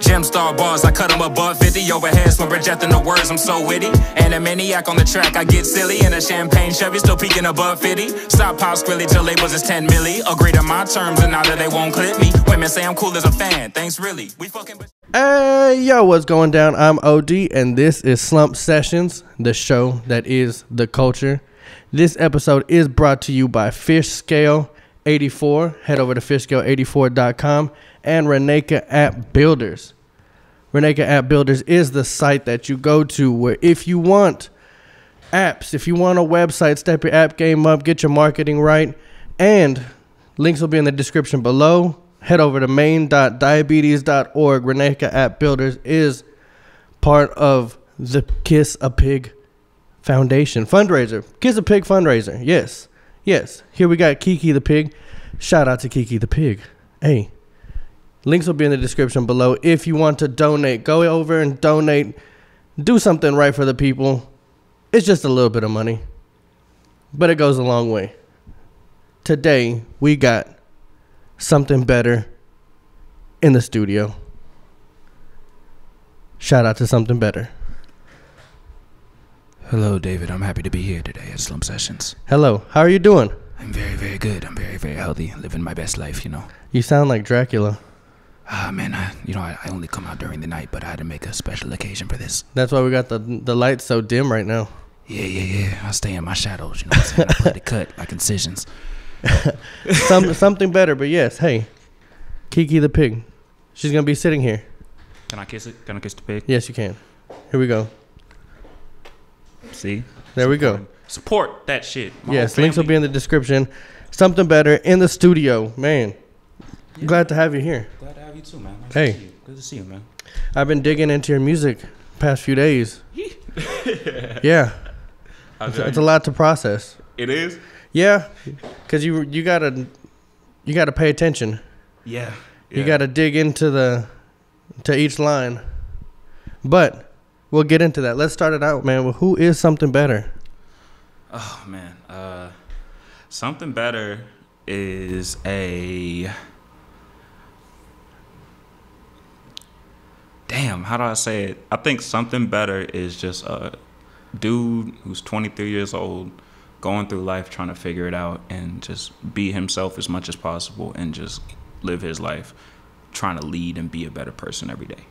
Gem star bars, I cut them above 50 overheads when projecting the words. I'm so witty. And a maniac on the track, I get silly. In a champagne Chevy, still peaking above 50. Stop pop squilly till labels is 10 milli. Agree to my terms, and now that they won't clip me. Women say I'm cool as a fan. Thanks, really. We fucking. Hey, yo, what's going down? I'm OD, and this is Slumped Sessions, the show that is the culture. This episode is brought to you by Fish Scale 84. Head over to fishscale84.com and Reneka App Builders. Reneka App Builders is the site that you go to where if you want apps, if you want a website, step your app game up, get your marketing right, and links will be in the description below. Head over to main.diabetes.org. Reneka App Builders is part of the Kiss a Pig Foundation fundraiser. Kiss a Pig fundraiser. Yes. Yes. Here we got Kiki the Pig. Shout out to Kiki the Pig. Hey. Links will be in the description below. If you want to donate, go over and donate. Do something right for the people. It's just a little bit of money, but it goes a long way. Today, we got SumthingBeddar in the studio. Shout out to SumthingBeddar. Hello, David. I'm happy to be here today at Slumped Sessions. Hello, how are you doing? I'm very, very good. I'm very, very healthy, living my best life, you know. You sound like Dracula. Ah, man, I, you know, I, I only come out during the night, but I had to make a special occasion for this. That's why we got the the lights so dim right now. Yeah, yeah, yeah. I stay in my shadows, you know what I'm saying? I play the cut like incisions. Some something better, but yes, hey, Kiki the pig. She's gonna be sitting here. Can I kiss it? Can I kiss the pig? Yes, you can. Here we go. See? There we go. Support that shit. My yes, links will be in the description. SumthingBeddar in the studio, man. Glad to have you here. Glad to have you too, man. Nice Hey. To you. Good to see you, man. I've been digging into your music past few days. yeah, it's, it's a lot to process. It is? Yeah, cause you you gotta you gotta pay attention. Yeah. You gotta dig into the to each line. But we'll get into that. Let's start it out, man. Well, who is SumthingBeddar? Oh man, uh, SumthingBeddar is a. Damn, how do I say it? I think SumthingBeddar is just a dude who's 23 years old, going through life trying to figure it out and just be himself as much as possible and just live his life, trying to lead and be a better person every day.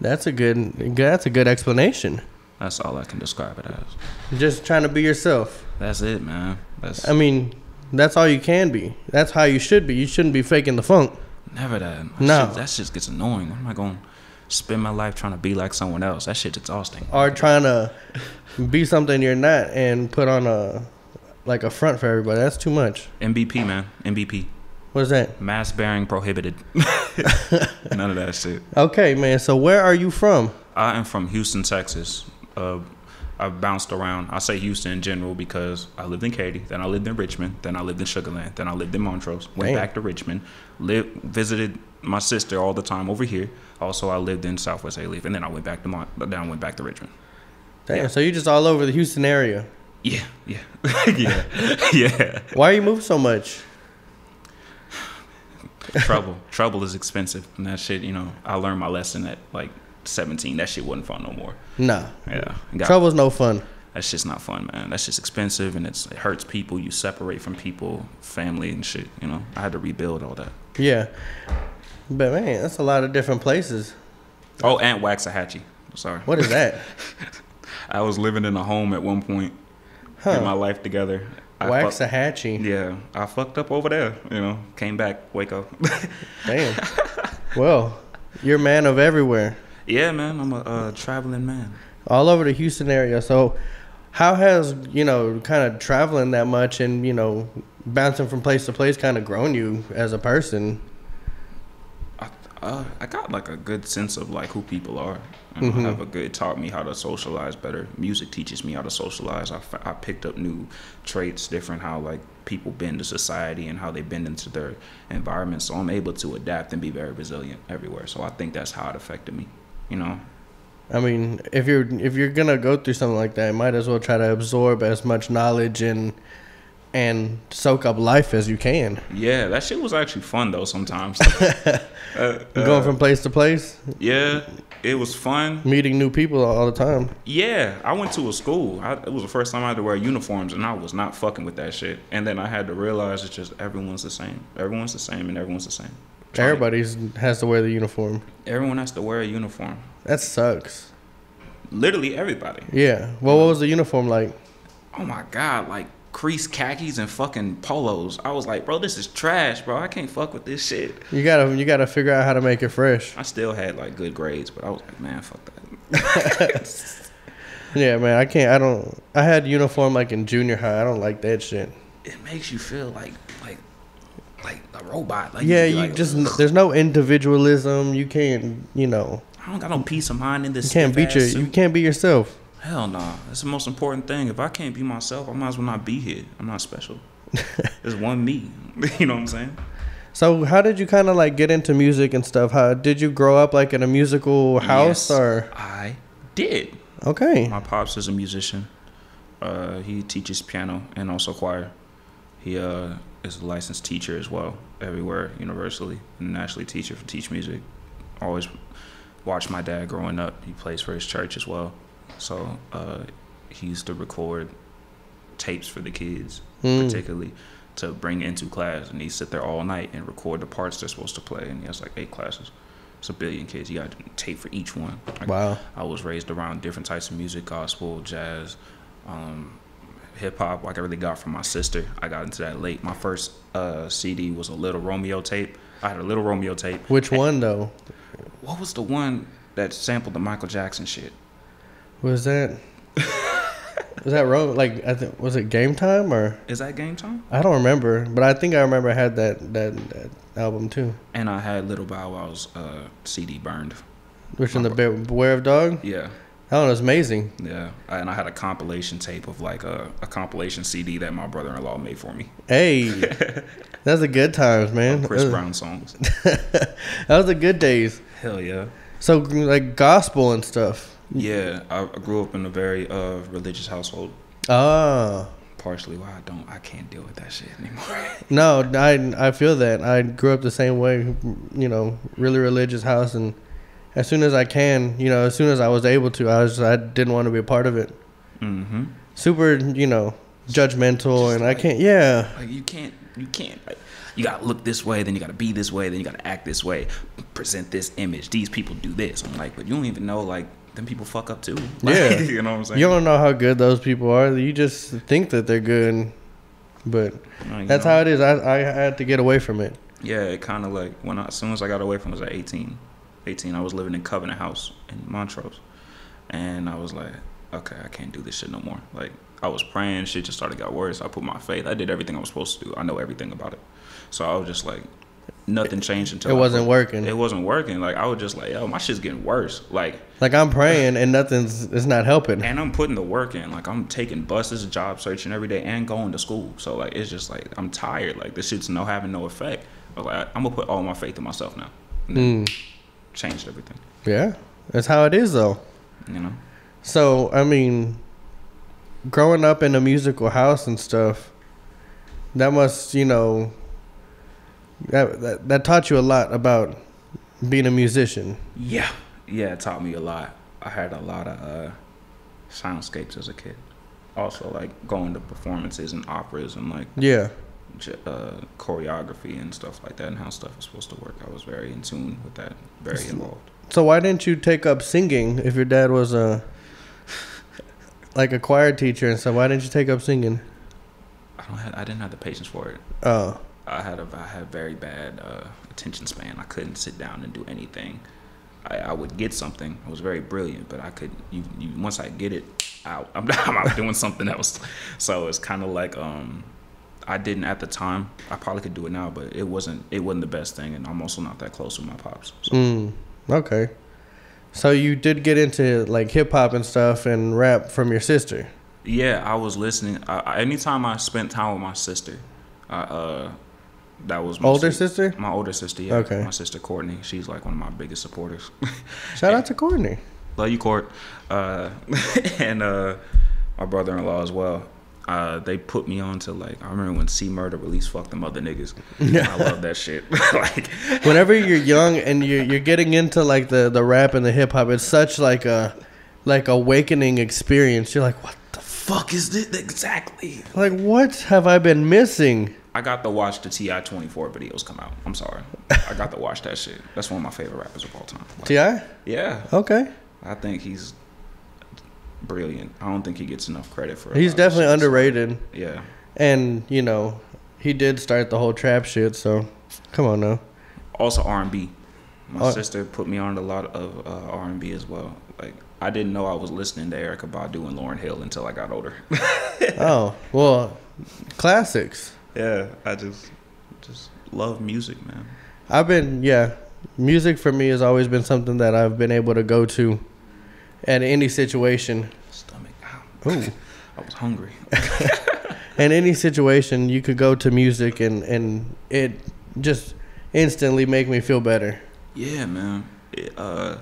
That's a good that's a good explanation. That's all I can describe it as. Just trying to be yourself. That's it, man. That's I mean, that's all you can be. That's how you should be. You shouldn't be faking the funk. Never that. No. shit, that shit gets annoying. What am I going spend my life trying to be like someone else? That shit's exhausting. Or trying to be something you're not and put on a like a front for everybody. That's too much. MVP, man. MVP. What is that? Mass bearing prohibited. None of that shit. Okay, man. So where are you from? I am from Houston, Texas. Uh, I've bounced around. I say Houston in general because I lived in Katy, then I lived in Richmond, then I lived in Sugarland, then I lived in Montrose, went Damn. back to Richmond, lived, visited my sister all the time over here. Also, I lived in Southwest Alief, and then I went back to Mon- then I went back to Richmond. Damn. Yeah. So you just all over the Houston area. Yeah, yeah, yeah, yeah. Why are you move so much? Trouble, trouble is expensive, and that shit. You know, I learned my lesson at like 17. That shit wasn't fun no more. Nah. Yeah, got, Trouble's no fun. That's just not fun, man. That's just expensive, and it's, it hurts people. You separate from people, family, and shit. You know, I had to rebuild all that. Yeah. But man, that's a lot of different places. Oh, and Waxahachie. Sorry. What is that? I was living in a home at one point, get my life together. Waxahachie. yeah, I fucked up over there. You know, came back, Waco. Damn. well, you're a man of everywhere. yeah, man, I'm a uh, traveling man. All over the Houston area. So how has, you know, kind of traveling that much and, you know, bouncing from place to place kind of grown you as a person? I, uh, I got like a good sense of like who people are. And I have a good it taught me how to socialize better. Music teaches me how to socialize. I, f- I picked up new traits, different how like people bend to society and how they bend into their environment. So I'm able to adapt and be very resilient everywhere. So I think that's how it affected me. You know, I mean, if you're if you're gonna go through something like that, might as well try to absorb as much knowledge and and soak up life as you can. Yeah, that shit was actually fun though. Sometimes. uh, Going from place to place, yeah, it was fun. meeting new people all the time. Yeah, I went to a school. I, it was the first time I had to wear uniforms, and I was not fucking with that shit. And then I had to realize it's just everyone's the same. Everyone's the same, and everyone's the same. Everybody's has to wear the uniform. Everyone has to wear a uniform. That sucks. Literally everybody. Yeah. Well, what was the uniform like? Oh my god, like creased khakis and fucking polos. I was like, bro, this is trash, bro. I can't fuck with this shit. You gotta you gotta figure out how to make it fresh. I still had like good grades, but I was like, man, fuck that. Yeah, man. I can't. I don't. I had uniform like in junior high. I don't like that shit. it makes you feel like like like a robot. Like Yeah, you like, just there's no individualism. You can't. You know. I don't got no peace of mind in this. You can't beat your. You can't be yourself. Hell no. That's the most important thing. If I can't be myself, I might as well not be here. I'm not special. There's one me. you know what I'm saying? So how did you kind of like get into music and stuff? How did you grow up like in a musical house Yes, or? I did. Okay. My pops is a musician. Uh, he teaches piano and also choir. He uh, is a licensed teacher as well, everywhere, universally, and nationally teacher for teach music. Always watched my dad growing up. He plays for his church as well. So uh, he used to record tapes for the kids, Mm. particularly to bring into class, and he'd sit there all night and record the parts they're supposed to play. And he has like eight classes. It's a billion kids. You got tape for each one. Like, Wow. I was raised around different types of music, gospel, jazz, um, hip hop. Like I really got from my sister. I got into that late. My first uh, CD was a Lil Romeo tape. I had a Lil Romeo tape. Which one though? What was the one that sampled the Michael Jackson shit? Was that? was that wrong? Like, I think was it Game Time or Is that Game Time? I don't remember, but I think I remember I had that that, that album too. And I had Lil Bow Wow's uh, CD burned. Which in the Bear, Beware of Dog? Yeah, That one was amazing. yeah. And I had a compilation tape of like a, a compilation CD that my brother-in-law made for me. Hey, that's the good times, man. Chris That- Brown songs. that was the good days. Hell yeah. So like gospel and stuff. Yeah, I grew up in a very uh, religious household. Ah, Partially why I don't, I can't deal with that shit anymore. no, I I feel that. I grew up the same way. You know, really religious house, and as soon as I can, you know, as soon as I was able to, I was I didn't want to be a part of it. mm-hmm. Super, you know, judgmental, Just and I can't. Yeah, Like you can't, you can't. Like, you gotta look this way, then you gotta be this way, then you gotta act this way, present this image. These people do this. I'm like, but you don't even know like them people fuck up too. Like, Yeah. you know what I'm saying? you don't know how good those people are. You just think that they're good, but Like, that's know? how it is. I I had to get away from it. Yeah, it kind of like when I, as soon as I got away from, it, I was at 18. 18, I was living in Covenant House in Montrose, and I was like, okay, I can't do this shit no more. Like I was praying, shit just started got worse. I put my faith. I did everything I was supposed to do. I know everything about it. So I was just like, nothing changed until It I wasn't working. It wasn't working. Like I was just like, yo, my shit's getting worse. Like, Like I'm praying and nothing's it's not helping. and I'm putting the work in. Like I'm taking buses, job searching every day, and going to school. So like it's just like I'm tired. Like this shit's no having no effect. But like I'm gonna put all my faith in myself now. And Mm, changed everything. yeah, that's how it is though. You know. So I mean, growing up in a musical house and stuff, that must you know that that, that taught you a lot about being a musician. Yeah. Yeah, it taught me a lot. I had a lot of uh, soundscapes as a kid. Also, like going to performances and operas and like Yeah. j- uh, choreography and stuff like that, and how stuff is supposed to work. I was very in tune with that, very involved. So why didn't you take up singing if your dad was a like a choir teacher and stuff? Why didn't you take up singing? I don't. Have, I didn't have the patience for it. Oh, I had a. I had very bad uh, attention span. I couldn't sit down and do anything. I, I would get something. I was very brilliant, but I could. You, you once I get it out, I'm, I'm out doing something else. So it's kind of like um, I didn't at the time. I probably could do it now, but it wasn't. It wasn't the best thing, and I'm also not that close with my pops. So mm, okay. So you did get into like hip hop and stuff and rap from your sister. yeah, I was listening. I, anytime I spent time with my sister, I, uh, that was my Older mostly- sister? My older sister, yeah. Okay. My sister Courtney. She's like one of my biggest supporters. Shout out to Courtney. Love you, Court. Uh, and uh, my brother-in-law as well. uh, they put me on to like I remember when C Murder released "Fuck Them Other Niggas." I love that shit. like, Whenever you're young and you're you're getting into like the the rap and the hip hop, it's such like a like awakening experience. You're like, what the fuck is this exactly? like what have I been missing? I got to watch the T.I. twenty four videos come out. I'm sorry, I got to watch that shit. That's one of my favorite rappers of all time. Like, T.I.? yeah, Okay, I think he's brilliant. I don't think he gets enough credit for. he's definitely underrated, Yeah. and you know he did start the whole trap shit. So come on now. also R&B. My Oh. sister put me on a lot of uh, R&B as well. Like I didn't know I was listening to Erykah Badu and Lauryn Hill until I got older. Oh well, classics. Yeah, I just just love music, man. I've been yeah, music for me has always been something that I've been able to go to at any situation. Stomach. Ooh. I was hungry. in any situation you could go to music and and it just instantly make me feel better Yeah, man. It, uh,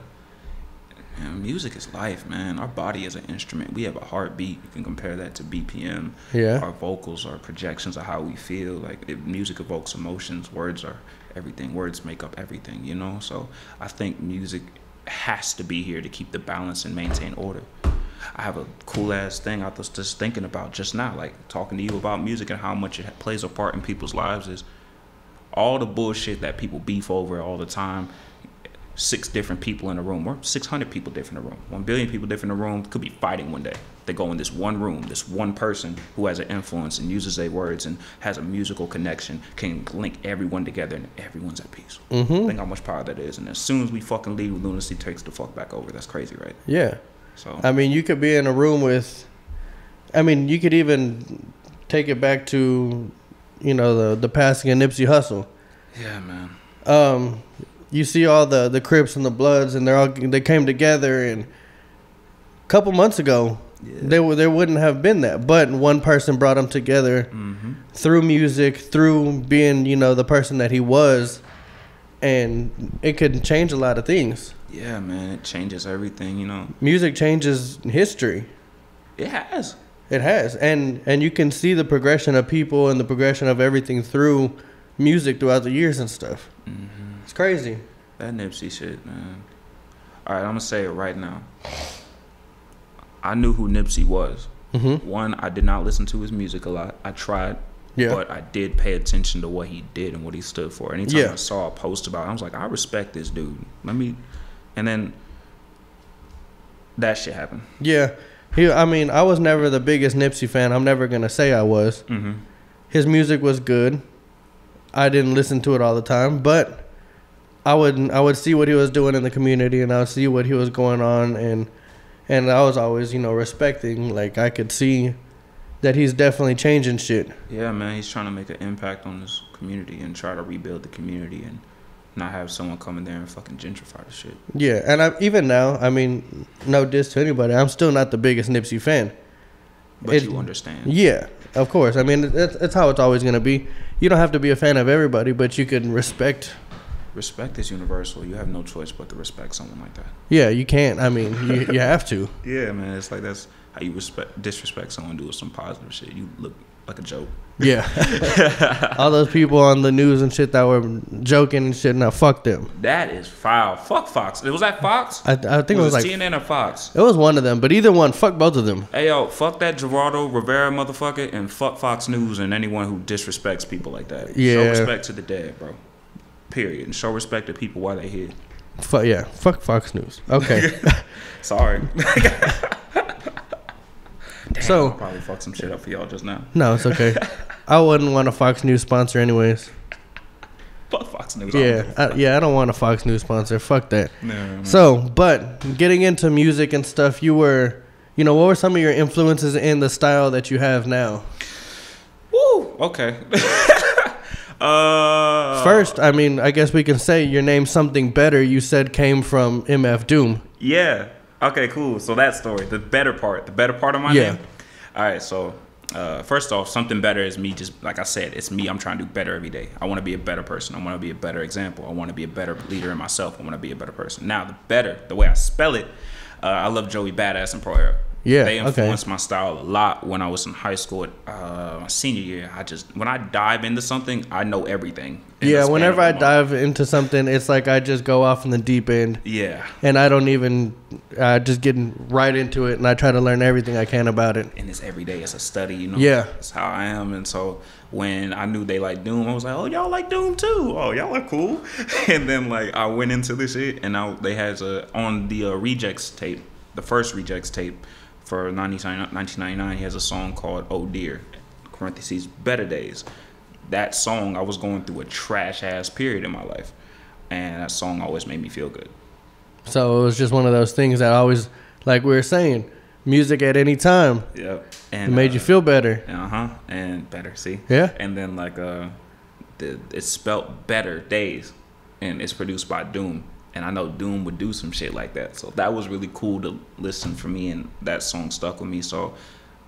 music is life, man. Our body is an instrument. We have a heartbeat. You can compare that to BPM. Yeah. Our vocals are projections of how we feel. Like if music evokes emotions, words are everything. Words make up everything, you know. So I think music has to be here to keep the balance and maintain order. I have a cool ass thing I was just thinking about just now, like talking to you about music and how much it plays a part in people's lives is all the bullshit that people beef over all the time. Six different people in a room, or 600 people different in a room, 1 billion people different in a room could be fighting one day. They go in this one room, this one person who has an influence and uses their words and has a musical connection can link everyone together and everyone's at peace. Mm-hmm. Think how much power that is. And as soon as we fucking leave, lunacy takes the fuck back over. That's crazy, right? yeah So, i mean you could be in a room with i mean you could even take it back to you know the the passing of nipsey Hussle. yeah, man. um you see all the the crips and the bloods and they're all they came together and a couple months ago they were there wouldn't have been that but one person brought them together Mm-hmm. through music through being you know the person that he was and it could change a lot of things Yeah, man. It changes everything, you know. music changes history It has. it has and and you can see the progression of people and the progression of everything through music throughout the years and stuff Mm-hmm. It's crazy That Nipsey shit, man. All right, I'm gonna say it right now. I knew who Nipsey was. mm-hmm. One, I did not listen to his music a lot. I tried, yeah but I did pay attention to what he did and what he stood for. Anytime Yeah. I saw a post about, it, I was like, I respect this dude. Let me, and then that shit happened. Yeah, he. I mean, I was never the biggest Nipsey fan. I'm never gonna say I was. Mm-hmm. His music was good. I didn't listen to it all the time, but I would I would see what he was doing in the community, and I would see what he was going on, and and I was always you know respecting. Like I could see that he's definitely changing shit. Yeah, man, he's trying to make an impact on this community and try to rebuild the community and not have someone come in there and fucking gentrify the shit. Yeah, and I, even now, I mean, no diss to anybody. I'm still not the biggest Nipsey fan. But It- you understand. Yeah, of course. I mean, it's, it's how it's always gonna be. You don't have to be a fan of everybody, but you can respect. Respect is universal. You have no choice but to respect someone like that. Yeah, you can't. I mean, you, you have to. Yeah, man. It's like that's how you respect disrespect someone doing some positive shit. You look like a joke. Yeah. All those people on the news and shit that were joking and shit. Now fuck them. That is foul. Fuck Fox. It was that Fox? I, I think it was like CNN or Fox. it was one of them, but either one. Fuck both of them. Hey yo, fuck that Geraldo Rivera motherfucker and fuck Fox News and anyone who disrespects people like that. Yeah. Show respect to the dead, bro. Period. And show respect to people while they here. Fuck yeah. Fuck Fox News. Okay. Sorry. Damn, So- I probably fucked some shit up for y'all just now. no, it's okay. I wouldn't want a Fox News sponsor anyways. Fuck Fox News. Yeah, I, yeah. I don't want a Fox News sponsor. Fuck that. fuck. Nah, So, but getting into music and stuff, you were, you know, what were some of your influences in the style that you have now? Woo. Okay. Uh. First, I mean, I guess we can say your name SumthingBeddar. You said came from MF Doom. Yeah. Okay. Cool. So that story, the better part, the better part of my Yeah. name. All right. So. Uh, first off, SumthingBeddar is me. Just like I said, it's me. I'm trying to do better every day. I want to be a better person. I want to be a better example. I want to be a better leader in myself. I want to be a better person. Now, the better, the way I spell it, uh, I love Joey Badass and Pro Era. Yeah, They okay. influenced my style a lot when I was in high school. Uh, my senior year, I just when I dive into something, I know everything. Yeah, whenever I dive into something, it's like I just go off in the deep end, Yeah, and I don't even uh, just getting right into it, and I try to learn everything I can about it. and it's every day. It's a study, you know. Yeah. that's how I am. And so when I knew they like Doom, I was like, oh, y'all like Doom too. Oh, y'all are cool. and then like I went into this shit, and now they had a on the uh, Rejex tape, the first Rejex tape for 1999 1999. He has a song called Oh Dear, parentheses Better Days. That song, I was going through a trash ass period in my life, and that song always made me feel good. So it was just one of those things that always, like we were saying, music at any time. Yep. It made uh, you feel better. Uh huh. And better, see. Yeah. And then like uh, the it's spelt better days, and it's produced by Doom. And I know Doom would do some shit like that, so that was really cool to listen for me, and that song stuck with me. So,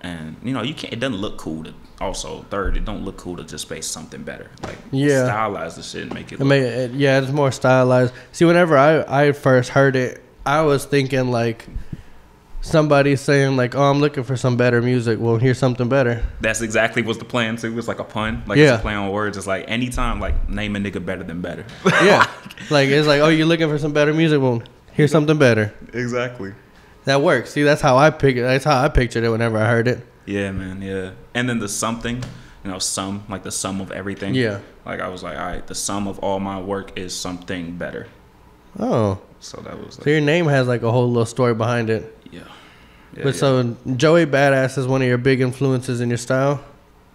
and you know, you can't. It doesn't look cool to. Also, third, it don't look cool to just base something better. Like Yeah. stylize the shit and make it. Look, may, it, yeah, it's more stylized. See, whenever I, I first heard it, I was thinking like somebody saying like, "Oh, I'm looking for some better music." Well, here's something better. that's exactly what's the plan too. It's like a pun, like Yeah. it's a play on words. It's like anytime, like name a nigga better than better. Yeah, like it's like, "Oh, you're looking for some better music." Well, here's something better. exactly. That works. See, that's how I pick it. That's how I pictured it whenever I heard it. Yeah, man, yeah. And then the something, you know, sum, like the sum of everything. Yeah. Like I was like, all right, the sum of all my work is something better. Oh, So that was like, so your name has like a whole little story behind it. Yeah. yeah But yeah. so Joey Badass is one of your big influences in your style.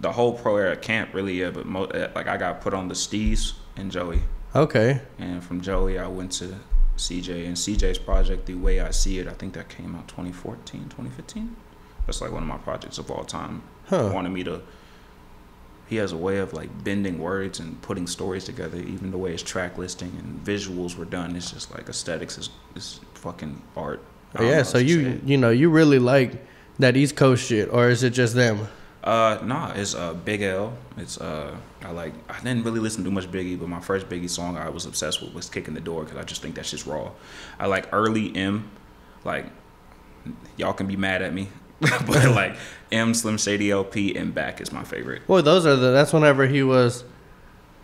the whole pro era camp really, yeah. But mo- uh, like I got put on the Steez and Joey, Okay. and from Joey I went to CJ and CJ's project, The Way I See It. I think that came out 2014, 2015. That's like one of my projects of all time. Huh. Wanted me to. He has a way of like bending words and putting stories together. Even the way his track listing and visuals were done, it's just like aesthetics is is fucking art. Yeah. So you you know you really like that East Coast shit, or is it just them? Uh, nah, it's uh Big L. It's uh I like I didn't really listen to much Biggie, but my first Biggie song I was obsessed with was "Kick in the Door" because I just think that's just raw. I like early M, like y'all can be mad at me, but like M, Slim Shady LP, and Back is my favorite. Well, those are the. That's whenever he was,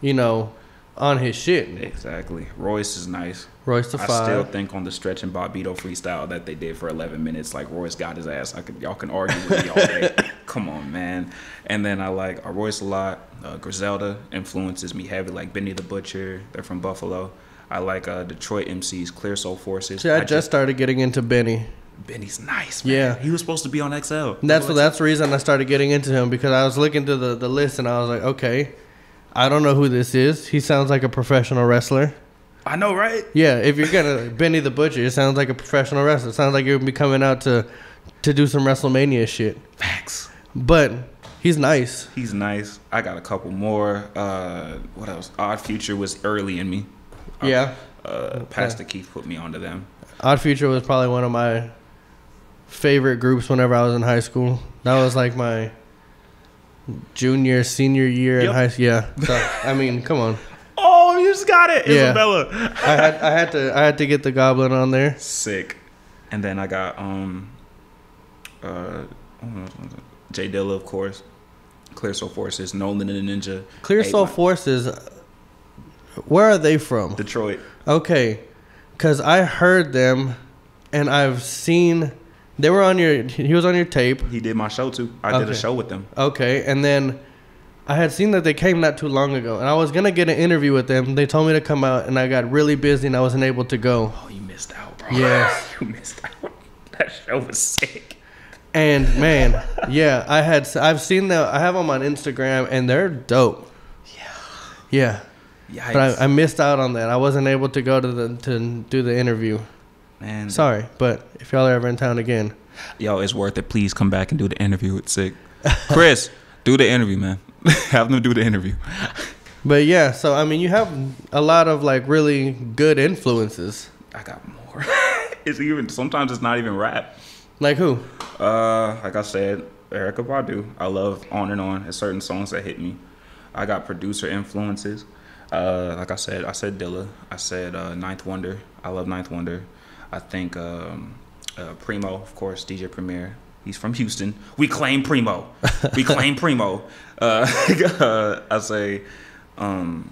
you know, on his shit. Exactly. Royce is nice. Royce the I still think on the Stretch and Bobbito freestyle that they did for 11 minutes, like Royce got his ass. I could y'all can argue with me all day. Come on, man. And then I like uh, Royce a lot. Uh, Griselda influences me heavy, like Benny the Butcher. They're from Buffalo. I like uh, Detroit MCs, Clear Soul Forces. See, I just started getting into Benny. Benny's nice. Man. Yeah. he was supposed to be on XL. And that's that's the reason I started getting into him because I was looking to the, the list and I was like, okay, I don't know who this is. He sounds like a professional wrestler. I know, right? Yeah, if you're gonna Benny the Butcher, it sounds like a professional wrestler. It sounds like you're gonna be coming out to to do some WrestleMania shit. Facts. But he's nice. He's nice. I got a couple more. Uh, what else? Odd Future was early in me. Yeah. Uh, Pastor Keith put me onto them. Odd Future was probably one of my favorite groups whenever I was in high school. That was like my junior, senior year in high school. Yeah. So, I mean, come on. Oh, you just got it, Yeah. Isabella. I had I had to I had to get the goblin on there. Sick. And then I got um, uh, J Dilla, of course. Clear Soul Forces, Nolan and the Ninja. Clear Soul Forces. Where are they from? Detroit. Okay, because I heard them, and I've seen they were on your. He was on your tape. He did my show too. I did a show with them. Okay, and then I had seen that they came not too long ago, and I was gonna get an interview with them. They told me to come out, and I got really busy, and I wasn't able to go. Oh, you missed out, bro. Yes. you missed out. That show was sick. And man, yeah, I had I've seen them. I have them on Instagram, and they're dope. Yeah. Yeah, Yikes. but I, I missed out on that. I wasn't able to go to the to do the interview. Man. Sorry, but if y'all are ever in town again, Yo, it's worth it. Please come back and do the interview. It's sick. Chris, do the interview, man. Have them do the interview. but yeah. So I mean, you have a lot of like really good influences. I got more. it's even sometimes it's not even rap. Like who? Uh, like I said, Erykah Badu. I love on and on. There's certain songs that hit me. I got producer influences. Uh, like I said, I said Dilla. I said uh, Ninth Wonder. I love Ninth Wonder. I think um, uh, Primo, of course, DJ Premier. He's from Houston. We claim Primo. We claim Primo. Uh, uh, I say, um,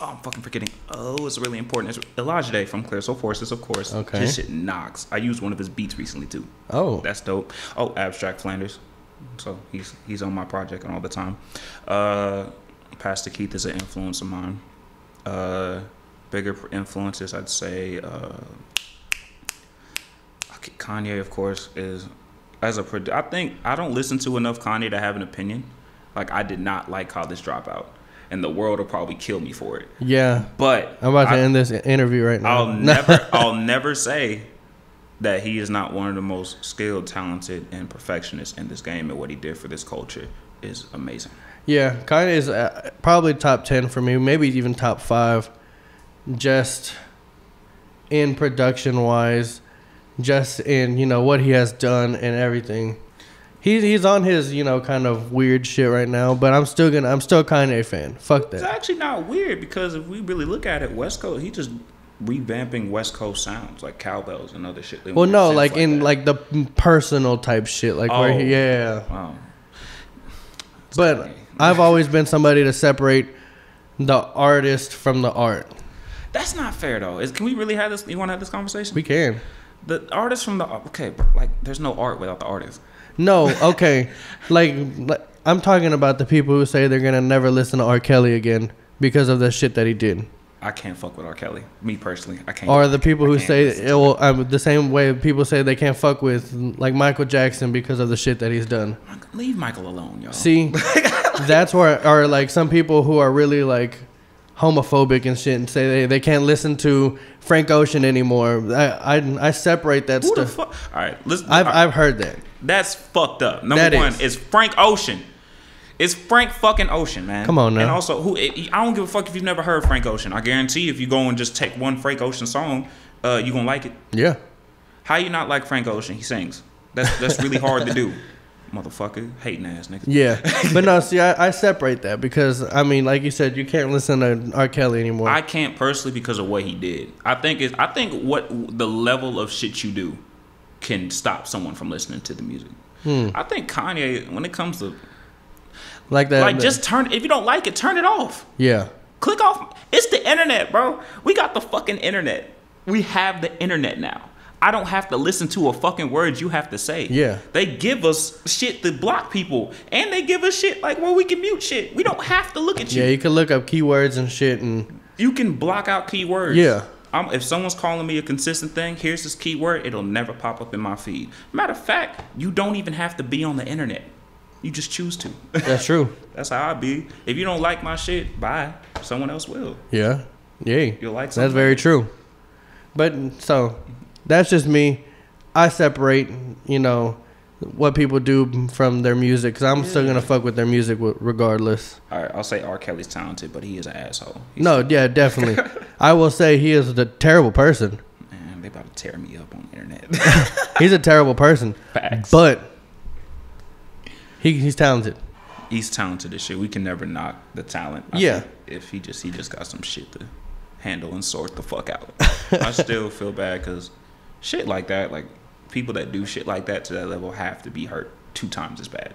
oh, I'm fucking forgetting. Oh, it's really important. It's Ilajide from Clear Soul Forces, of course. Okay. His shit knocks. I used one of his beats recently too. Oh, That's dope. Oh, Abstract Flanders. So he's he's on my project and all the time. Uh, Pastor Keith is an influence of mine. Uh, bigger influences, I'd say. Uh, Kanye, of course, is as a produ- I think I don't listen to enough Kanye to have an opinion. Like I did not like College Dropout, and the world will probably kill me for it. yeah. But I'm about to end this interview right now. I'll never I'll never say that he is not one of the most skilled, talented, and perfectionist in this game and what he did for this culture is amazing. Yeah, Kanye is uh, probably top 10 for me, maybe even top 5 just in production wise, just in, you know, what he has done and everything. He's he's on his, you know, kind of weird shit right now, but I'm still to I'm still kinda a Kanye fan. Fuck that. It's actually not weird because if we really look at it, West Coast he just revamping West Coast sounds like cowbells and other shit. They Well, no, synths like in that. like the personal type shit, like where Oh. he, yeah. wow. But I've always been somebody to separate the artist from the art. That's not fair though. Is, can we really have this? You want to have this conversation? We can. the artist from the okay, but like there's no art without the artist. No, okay. like, like I'm talking about the people who say they're gonna never listen to R. Kelly again because of the shit that he did, I can't fuck with R. Kelly. Me personally, I can't. or the people who say listen it to will, um, the same way people say they can't fuck with like Michael Jackson because of the shit that he's done. Leave Michael alone, y'all. See, that's where, or like some people who are really like homophobic and shit and say they, they can't listen to Frank Ocean anymore. I I, I separate that Who stuff. All right, listen. I've right. I've heard that. That's fucked up. Number That one is. is Frank Ocean. It's Frank fucking Ocean, man. Come on now. And also, who? I don't give a fuck if you've never heard Frank Ocean. I guarantee if you go and just take one Frank Ocean song, uh, you gonna like it. Yeah. How you not like Frank Ocean? He sings. That's that's really hard to do, motherfucker. Hating ass nigga. Yeah, but no, see, I, I separate that because I mean, like you said, you can't listen to R. Kelly anymore. I can't personally because of what he did. I think is I think what the level of shit you do can stop someone from listening to the music. Hmm. I think Kanye, when it comes to like that. like, just turn if you don't like it, turn it off. yeah, Click off. It's the internet, bro. We got the fucking internet. We have the internet now. I don't have to listen to a fucking word you have to say. Yeah. They give us shit to block people, and they give us shit like where we can mute shit. We don't have to look at you. yeah, you can look up keywords and shit, and You can block out keywords. Yeah. I'm, if someone's calling me a consistent thing, here's this keyword. It'll never pop up in my feed. Matter of fact, you don't even have to be on the internet. You just choose to. that's true. That's how I be. If you don't like my shit, bye. Someone else will. Yeah, yeah, You'll like that's very true. But so that's just me. I separate, you know, what people do from their music because I'm still gonna fuck with their music regardless. All right, I'll say R. Kelly's talented, but he is an asshole. He's, No, yeah, definitely. I will say he is a terrible person. man, they about to tear me up on the internet. He's a terrible person, Facts. but he, he's talented. He's talented as shit. We can never knock the talent. I Yeah. If he just he just got some shit to handle and sort the fuck out. I still feel bad because shit like that, like people that do shit like that to that level, have to be hurt two times as bad.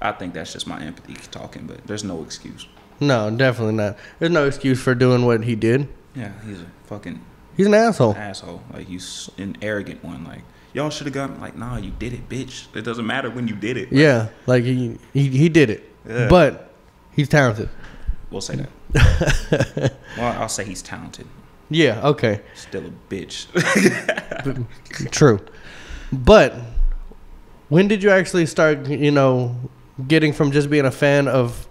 I think that's just my empathy talking, but there's no excuse. No, definitely not. There's no excuse for doing what he did. Yeah, he's a fucking He's an asshole. asshole. Like he's an arrogant one. Like y'all should have gotten like, nah, you did it, bitch. It doesn't matter when you did it. Like, Yeah, like he he, he did it, Yeah. but he's talented. We'll say that. well, I'll say he's talented. Yeah, okay, Still a bitch. true. But when did you actually start? You know, getting from just being a fan of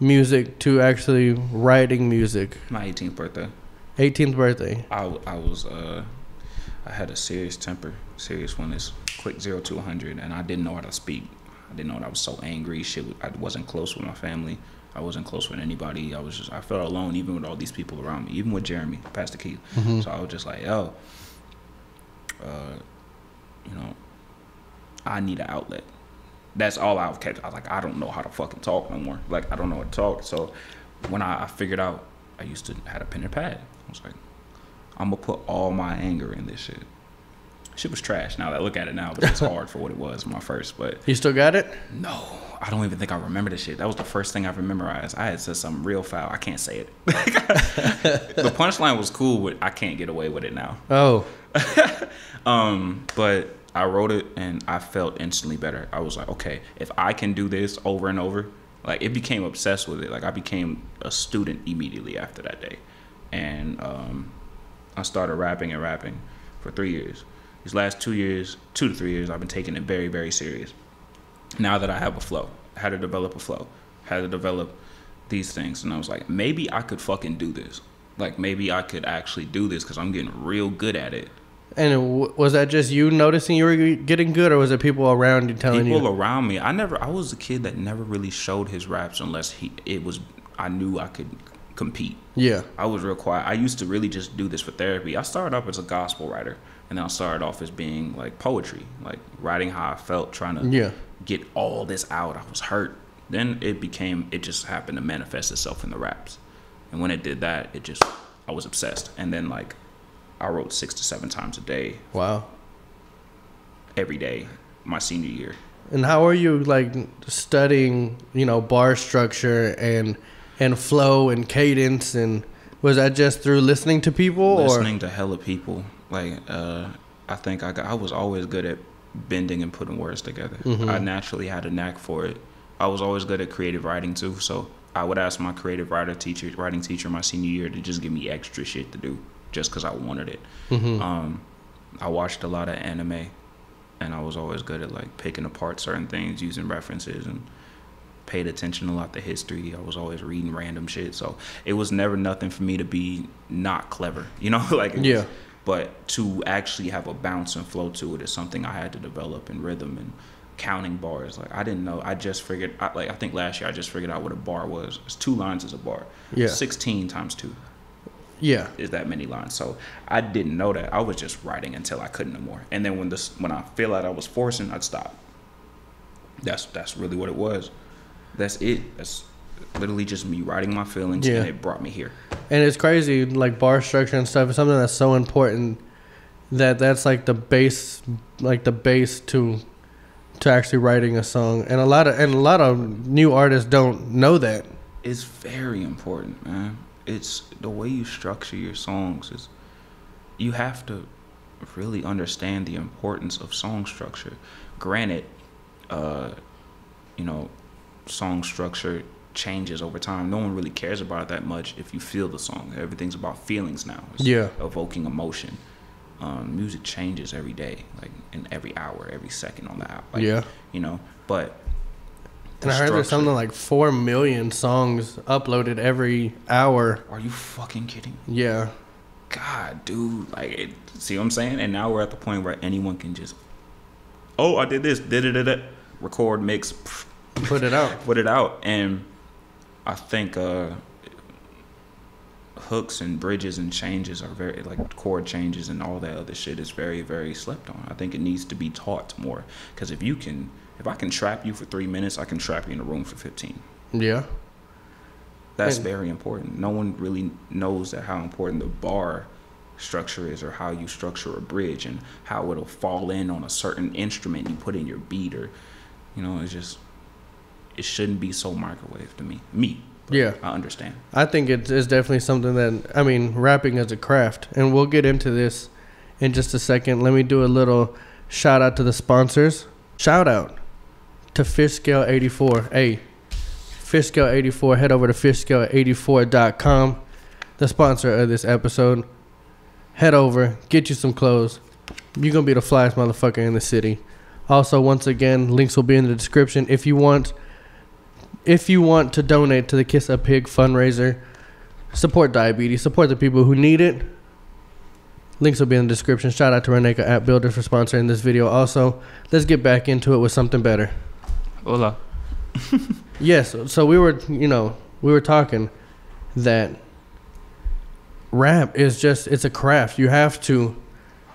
music to actually writing music? My 18th birthday. 18th birthday. I, I was uh I had a serious temper, serious one. It's quick zero to 100, and I didn't know how to speak. I didn't know it. I was so angry. Shit, I wasn't close with my family. I wasn't close with anybody. I was just I felt alone, even with all these people around me, even with Jeremy, Pastor Keith. So I was just like, yo, uh, you know, I need an outlet. That's all I've kept. I was like, I don't know how to fucking talk no more. Like I don't know how to talk. So when I, I figured out, I used to had a pen and pad. I was like, I'm gonna put all my anger in this shit. Shit was trash. Now that I look at it now, but it's hard for what it was my first. But You still got it? no, I don't even think I remember the shit. That was the first thing I've memorized. I had said something real foul. I can't say it. the punchline was cool, but I can't get away with it now. Oh, Um, but I wrote it and I felt instantly better. I was like, okay, if I can do this over and over, like it became obsessed with it. Like I became a student immediately after that day, and um, I started rapping and rapping for three years. These last two years, two to three years, I've been taking it very, very serious. Now that I have a flow, how to develop a flow, how to develop these things, and I was like, maybe I could fucking do this. Like maybe I could actually do this because I'm getting real good at it. and w- was that just you noticing you were getting good, or was it people around you telling people you? People around me. I never. I was a kid that never really showed his raps unless he. It was. I knew I could compete. Yeah, I was real quiet. I used to really just do this for therapy. I started off as a gospel writer, and then I started off as being like poetry, like writing how I felt, trying to Yeah. get all this out. I was hurt. Then it became. It just happened to manifest itself in the raps, and when it did that, it just. I was obsessed, and then like, I wrote six to seven times a day, wow. every day, my senior year. And how are you like studying, you know, bar structure and and flow and cadence and was that just through listening to people or? listening to hella people. Like uh, I think I got, I was always good at bending and putting words together. Mm-hmm. I naturally had a knack for it. I was always good at creative writing too. So I would ask my creative writer teacher, writing teacher, my senior year to just give me extra shit to do, just because I wanted it. Mhm. Um, I watched a lot of anime, and I was always good at like picking apart certain things, using references, and paid attention a lot to history. I was always reading random shit, so it was never nothing for me to be not clever, you know, like it was- Yeah. But to actually have a bounce and flow to it is something I had to develop in rhythm and counting bars. Like I didn't know. I just figured. I, like I think last year I just figured out what a bar was. It's two lines is a bar. Yeah. Sixteen times two yeah. is that many lines. So I didn't know that. I was just writing until I couldn't no more. And then when this when I feel like I was forcing, I'd stop. That's that's really what it was. That's it. That's literally just me writing my feelings Yeah. and it brought me here. And it's crazy, like bar structure and stuff is something that's so important that that's like the base, like the base to to actually writing a song. And a lot of and a lot of new artists don't know that. It's very important, man. It's the way you structure your songs is you have to really understand the importance of song structure. Granted, uh, you know, song structure changes over time. No one really cares about it that much if you feel the song. Everything's about feelings now. It's Yeah. evoking emotion. Um, music changes every day, like in every hour, every second on the hour. Like, Yeah. You know, but And I heard there's something like four million songs uploaded every hour. Are you fucking kidding? Yeah. God, dude, like, it, see what I'm saying? And now we're at the point where anyone can just, oh, I did this, did it, did it, record, mix, Put it out. put it out, and I think uh, hooks and bridges and changes are very like chord changes and all that other shit is very very slept on. I think it needs to be taught more because if you can, if I can trap you for three minutes, I can trap you in a room for fifteen. Yeah. That's And- very important. No one really knows that how important the bar structure is or how you structure a bridge and how it'll fall in on a certain instrument you put in your beat or you know, it's just it shouldn't be so microwave to me. Me. Yeah. I understand. I think it's, it's definitely something that I mean, rapping is a craft, and we'll get into this in just a second. Let me do a little shout out to the sponsors. Shout out to Fish Scale 84. Hey, Fish Scale 84. Head over to fishscale84.com, the sponsor of this episode. Head over, get you some clothes. You're gonna be the flyest motherfucker in the city. Also, once again, links will be in the description if you want if you want to donate to the Kiss a Pig fundraiser, support diabetes, support the people who need it. Links will be in the description. Shout out to Reneka App Builder for sponsoring this video. Also, let's get back into it with SumthingBeddar. Hola. Yes, so we were, you know, we were talking that rap is just it's a craft. You have to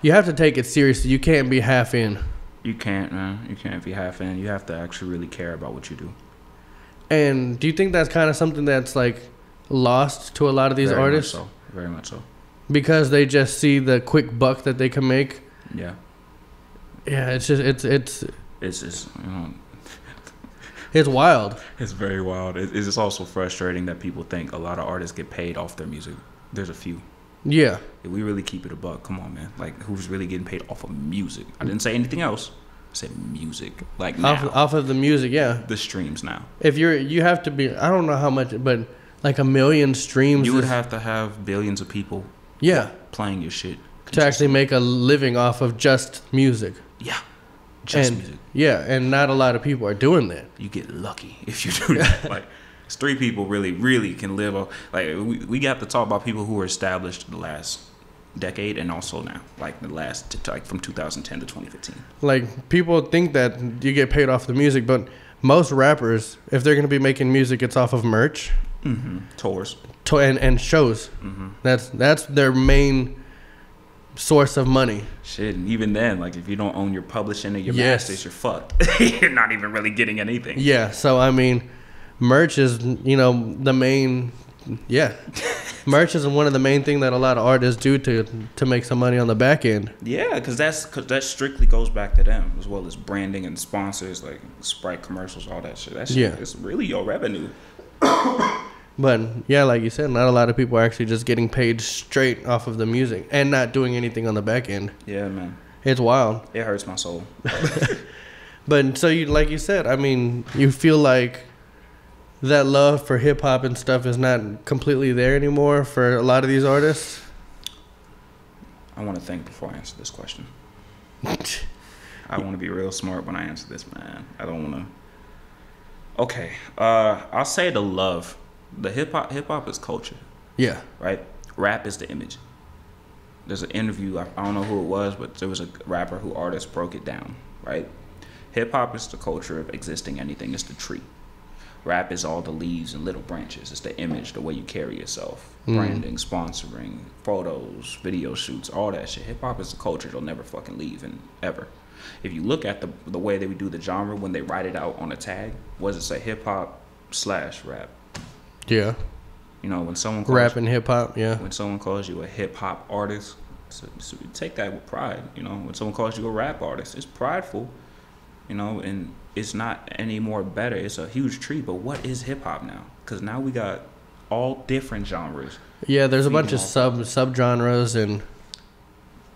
you have to take it seriously. You can't be half in. You can't, man. You can't be half in. You have to actually really care about what you do. And do you think that's kind of something that's like lost to a lot of these Very much artists so. Very much so. because they just see the quick buck that they can make? Yeah. Yeah, it's just it's it's It's just you know it's wild. it's very wild. It's just also frustrating that people think a lot of artists get paid off their music. There's a few. Yeah, If we really keep it a buck, come on, man. Like, who's really getting paid off of music? I didn't say anything else. Said music. Like now, off off of the music. Yeah, the streams now. if you're you have to be. I don't know how much, but like a million streams. You would is- have to have billions of people yeah playing your shit. to actually make a living off of just music. Yeah, just and, music. Yeah, and not a lot of people are doing that. You get lucky if you do that. like, it's three people really, really can live. off Like, we we got to talk about people who were established the last decade and also now, like the last like from 2010 to 2015. Like people think that you get paid off the music, but most rappers, if they're gonna be making music, it's off of merch Mm-hmm. Tours. to, and and shows. Mm-hmm. That's that's their main source of money. Shit, and even then, like if you don't own your publishing and your Yes. masters, you're fucked. you're not even really getting anything. Yeah, so I mean, merch is you know the main. Yeah, merch is one of the main thing that a lot of artists do to to make some money on the back end. Yeah, because that's cause that strictly goes back to them as well as branding and sponsors like Sprite commercials, all that shit. That shit Yeah. it's really your revenue. But yeah, like you said, not a lot of people are actually just getting paid straight off of the music and not doing anything on the back end. Yeah, man, It's wild. it hurts my soul. But so you like you said, I mean, you feel like that love for hip hop and stuff is not completely there anymore for a lot of these artists. I want to think before I answer this question. I want to be real smart when I answer this, man. I don't want to. Okay, uh, I'll say the love. The hip hop, hip hop is culture. Yeah. right? Rap is the image. There's an interview, I I don't know who it was, but there was a rapper who artist broke it down, right? Hip hop is the culture of existing anything, it's the tree. Rap is all the leaves and little branches. It's the image, the way you carry yourself, Mhm. branding, sponsoring, photos, video shoots, all that shit. Hip hop is a culture it'll never fucking leave and ever. If you look at the the way that we do the genre when they write it out on a tag, was it say? Hip hop slash rap. Yeah. You know, when someone calls Rap and hip hop. Yeah. when someone calls you a hip hop artist, so, so take that with pride. You know, when someone calls you a rap artist, it's prideful. You know, and it's not any more better. It's a huge tree. But what is hip hop now? Because now we got all different genres. Yeah. There's a bunch of sub sub genres and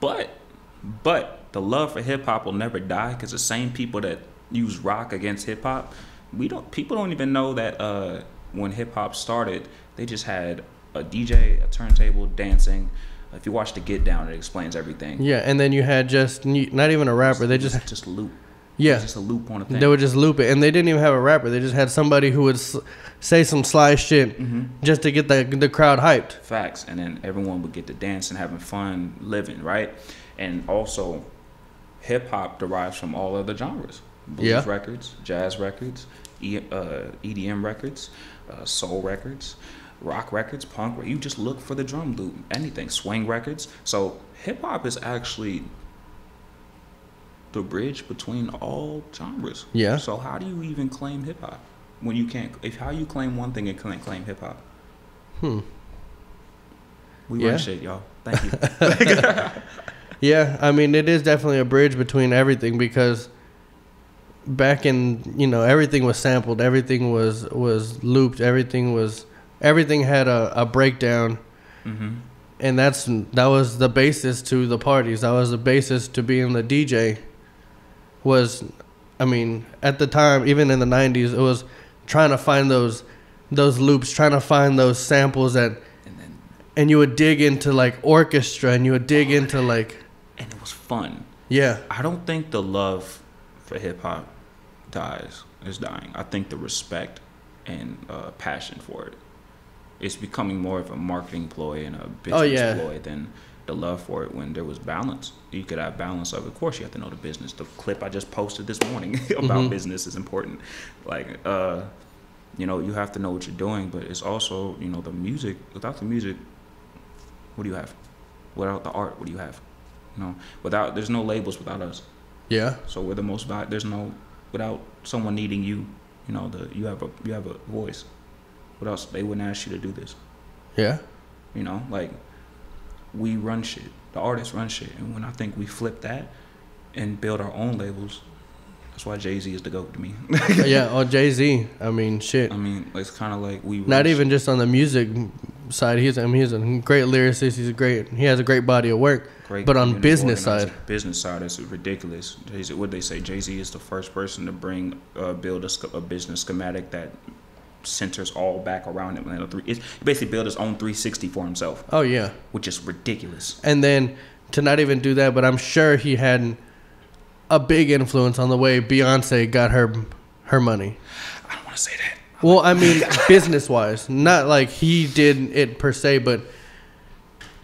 But, but the love for hip hop will never die because the same people that use rock against hip hop, we don't. People don't even know that uh, when hip hop started, they just had a DJ, a turntable, dancing. If you watch the Get Down, it explains everything. yeah, and then you had just not even a rapper. They just just loop. Yeah. just a loop on a thing. They would just loop it, and they didn't even have a rapper. They just had somebody who would s- say some sly shit hmm just to get the the crowd hyped. Facts, and then everyone would get to dance and having fun living, right? And also, hip hop derives from all other genres: blues Yeah. records, jazz records, e- uh, EDM records, uh, soul records, rock records, punk. You just look for the drum loop, anything, swing records. So hip hop is actually the bridge between all genres. Yeah. So how do you even claim hip hop when you can't? If how you claim one thing and can't claim hip hop? Hmm. We Yeah. shit, y'all. Thank you. Yeah, I mean it is definitely a bridge between everything because back in you know everything was sampled, everything was was looped, everything was everything had a, a breakdown, mm-hmm. and that's that was the basis to the parties. That was the basis to being the DJ. Was, I mean, at the time, even in the '90s, it was trying to find those those loops, trying to find those samples that, And then and you would dig into like orchestra, and you would dig into like and it was fun. yeah. I don't think the love for hip hop dies. Is dying. I think the respect and uh, passion for it is becoming more of a marketing ploy and a business Oh, yeah. ploy than the love for it. When there was balance, you could have balance of. Of course, you have to know the business. The clip I just posted this morning about Mhm. business is important. Like, uh, you know, you have to know what you're doing, but it's also, you know, the music. Without the music, what do you have? Without the art, what do you have? You know, without there's no labels without us. Yeah. So we're the most. There's no without someone needing you. You know, the you have a you have a voice. What else? They wouldn't ask you to do this. Yeah. You know, like we run shit. The artists run shit, and when I think we flip that, and build our own labels. That's why Jay Z is the goat to me. yeah, or Jay Z. I mean, shit. I mean, it's kind of like we Not even just on the music side. He's I mean, he's a great lyricist. He's a great. He has a great body of work. great but on business side. business side is ridiculous. Jay Z, what they say, Jay Z is the first person to bring uh, build a, a business schematic that centers all back around him. And three, it's basically built his own 360 for himself, Oh yeah. which is ridiculous. And then to not even do that, but I'm sure he had a big influence on the way Beyonce got her her money. I don't want to say that. Well, I mean, business wise, not like he did it per se, but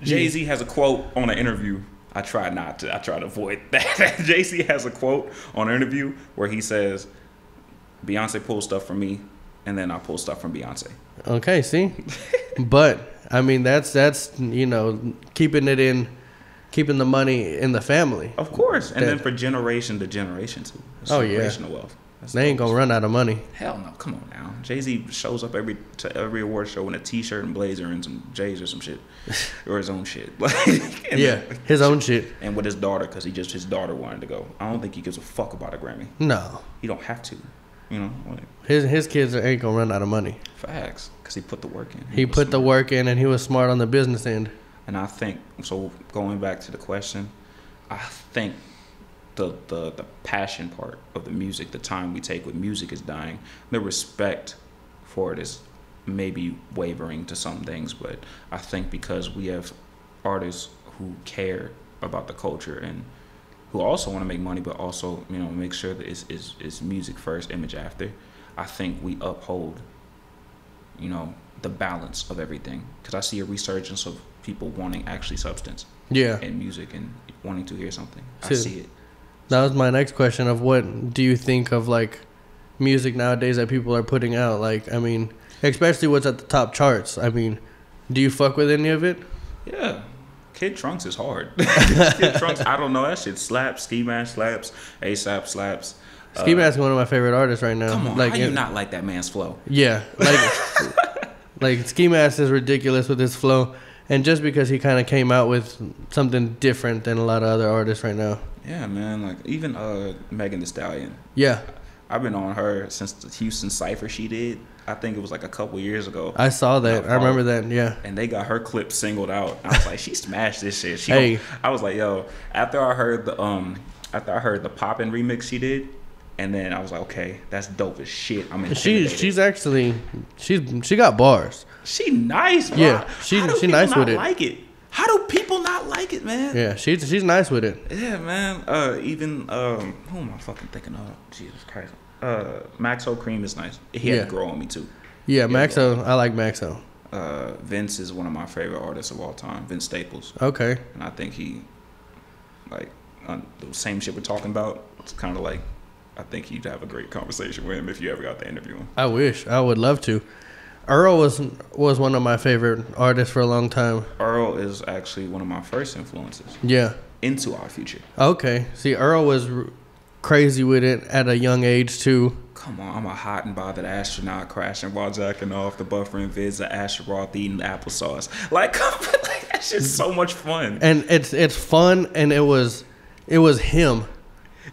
Jay Z has a quote on an interview. I try not to. I try to avoid that. Jay Z has a quote on an interview where he says, "Beyonce pulls stuff from me, and then I pull stuff from Beyonce." okay, see. but I mean, that's that's you know keeping it in, keeping the money in the family. Of course, and That- then for generation to generation too. It's Oh, yeah. generational wealth. That's They ain't gonna run out of money. Hell no! Come on now. Jay Z shows up every to every award show in a T-shirt and blazer and some J's or some shit, or his own shit. Yeah, his own shit. And with his daughter, because he just his daughter wanted to go. I don't think he gives a fuck about a Grammy. No, He don't have to. You know, like his his kids ain't gonna run out of money. facts. Because he put the work in. He was put the work in, and he was smart on the business end. And I think so. Going back to the question, I think the the the passion part of the music, the time we take with music is dying. The respect for it is maybe wavering to some things, but I think because we have artists who care about the culture and who also want to make money, but also you know make sure that it's, it's, it's music first, image after. I think we uphold, you know, the balance of everything. Because I see a resurgence of people wanting actually substance Yeah, in music and wanting to hear something. I see it. that was my next question. Of what do you think of like music nowadays that people are putting out? Like, I mean, especially what's at the top charts. I mean, do you fuck with any of it? Yeah. Kid Trunks is hard. Kid Trunks, I don't know. That shit slaps. Ski Mask slaps. ASAP slaps. Ski Uh, Mask is one of my favorite artists right now. Come on, like how you it- not like that man's flow? Yeah, like like Ski Mask is ridiculous with his flow, and just because he kind of came out with something different than a lot of other artists right now. Yeah, man. Like even uh Megan Thee Stallion. Yeah, I've been on her since the Houston Cipher she did. I think it was like a couple years ago. I saw that. I remember that. Yeah, and they got her clip singled out. I was like, she smashed this shit. She Hey. I was like, yo, after I heard the um after I heard the poppin' remix she did, and then I was like, okay, that's dope as shit. I'm she intimidated. she's actually she's she got bars. she nice, bro. Yeah, she- she nice with it. Like it. How do people not like it, man? Yeah, she's she's nice with it. Yeah, man. Uh, even um, who am I fucking thinking of? Jesus Christ. Uh, Maxo Kream is nice. He had Yeah. to grow on me too. Yeah, Maxo, I like Maxo. Uh, Vince is one of my favorite artists of all time. Vince Staples. Okay, and I think he, like, on the same shit we're talking about. It's kind of like, I think you'd have a great conversation with him if you ever got to interview him. I wish I would love to. Earl was was one of my favorite artists for a long time. Earl is actually one of my first influences Yeah. into Odd Future. Okay. See, Earl was crazy with it at a young age too. Come on, I'm a hot and bothered astronaut crashing while jacking off the buffering vids of Astaroth eating applesauce. Like, like that shit's so much fun. and it's it's fun and it was it was him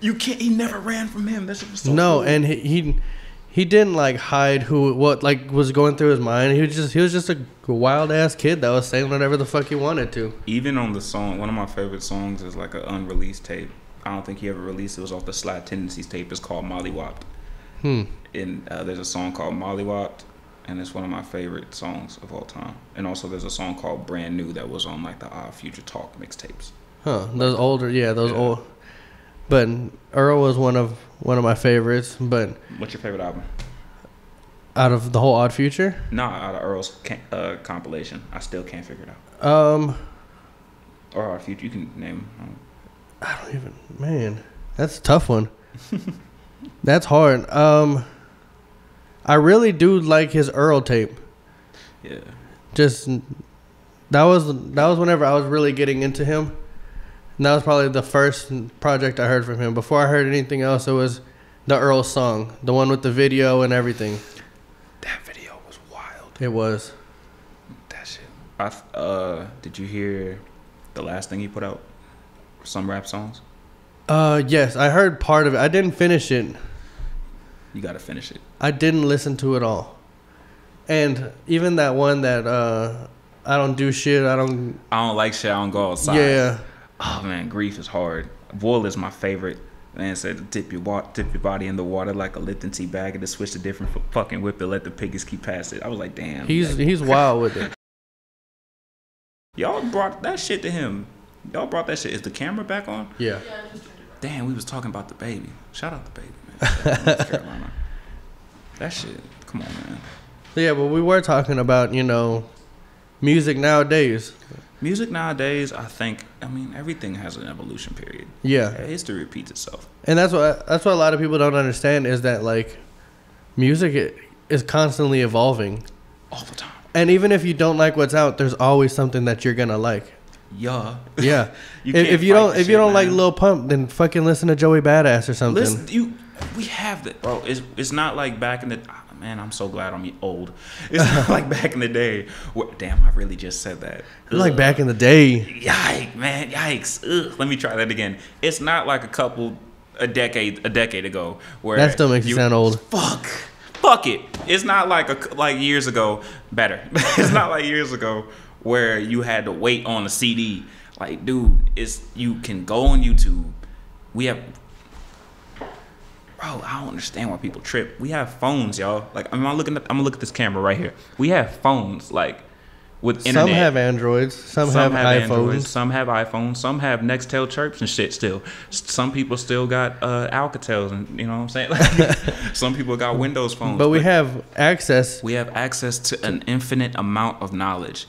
You can't. He never ran from him. That shit so no cool. and he, he he didn't like hide who what like was going through his mind he was just he was just a wild ass kid that was saying whatever the fuck he wanted to even on the song, one of my favorite songs is like an unreleased tape. I don't think he ever released it. It was off the Sly Tendencies tape. It's called Mollywopped. hmm And uh, there's a song called Mollywopped, and it's one of my favorite songs of all time. And also there's a song called Brand New that was on like the Odd Future Talk mixtapes. huh those older yeah those Yeah. old but Earl was one of one of my favorites but What's your favorite album? out of the whole odd future Nah, out of Earl's uh, compilation. I still can't figure it out. um Or Odd Future, you can name. Um, I don't even man that's a tough one that's hard um I really do like his Earl tape yeah. just that was that was whenever I was really getting into him. And that was probably the first project I heard from him. Before I heard anything else, it was the Earl song, the one with the video and everything. That video was wild. It was. That shit. I uh, did you hear the last thing he put out? Some rap songs. Uh, yes, I heard part of it. I didn't finish it. You gotta finish it. I didn't listen to it all. And even that one that uh, I don't do shit. I don't. I don't like shit. I don't go outside. Yeah. Oh man, grief is hard. Boil is my favorite. Man said to dip your wa- dip your body in the water like a Lipton tea bag and to switch to different f- fucking whip it. Let the piggies keep past it. I was like, damn. He's he's wild with it. y'all brought that shit to him. Y'all brought that shit. Is the camera back on? Yeah. Damn, we was talking about the baby. Shout out the baby, man. North Carolina. That shit. Come on, man. Yeah, but we were talking about you know, music nowadays. Music nowadays, I think. I mean, everything has an evolution period. Yeah. History repeats itself And that's what that's what a lot of people don't understand is that like, music i- is constantly evolving. all the time. And even if you don't like what's out, there's always something that you're gonna like. Yeah. Yeah. You if, if you don't if you don't like. Lil Pump, then fucking listen to Joey Badass or something. Listen, you, we have that, bro. It's it's not like back in the. ah, Man, I'm so glad I'm old. It's not like back in the day. Where, damn, I really just said that. like back in the day. Yikes, man, yikes. Ugh. Let me try that again. It's not like a couple, a decade, a decade ago where That still makes you sound old. Fuck, fuck it. It's not like a like years ago. Better. it's not like years ago where you had to wait on a CD. Like, dude, it's you can go on YouTube. We have. Bro, I don't understand why people trip. We have phones, y'all. Like, I'm not looking at. I'm gonna look at this camera right here. We have phones, like, with internet. Some have Androids, some, have, iPhones. Androids, some have iPhones, some have Nextel chirps and shit still. Some people still got uh, Alcatels and you know what I'm saying? Like, some people got Windows phones. But we have access. we have access to an infinite amount of knowledge.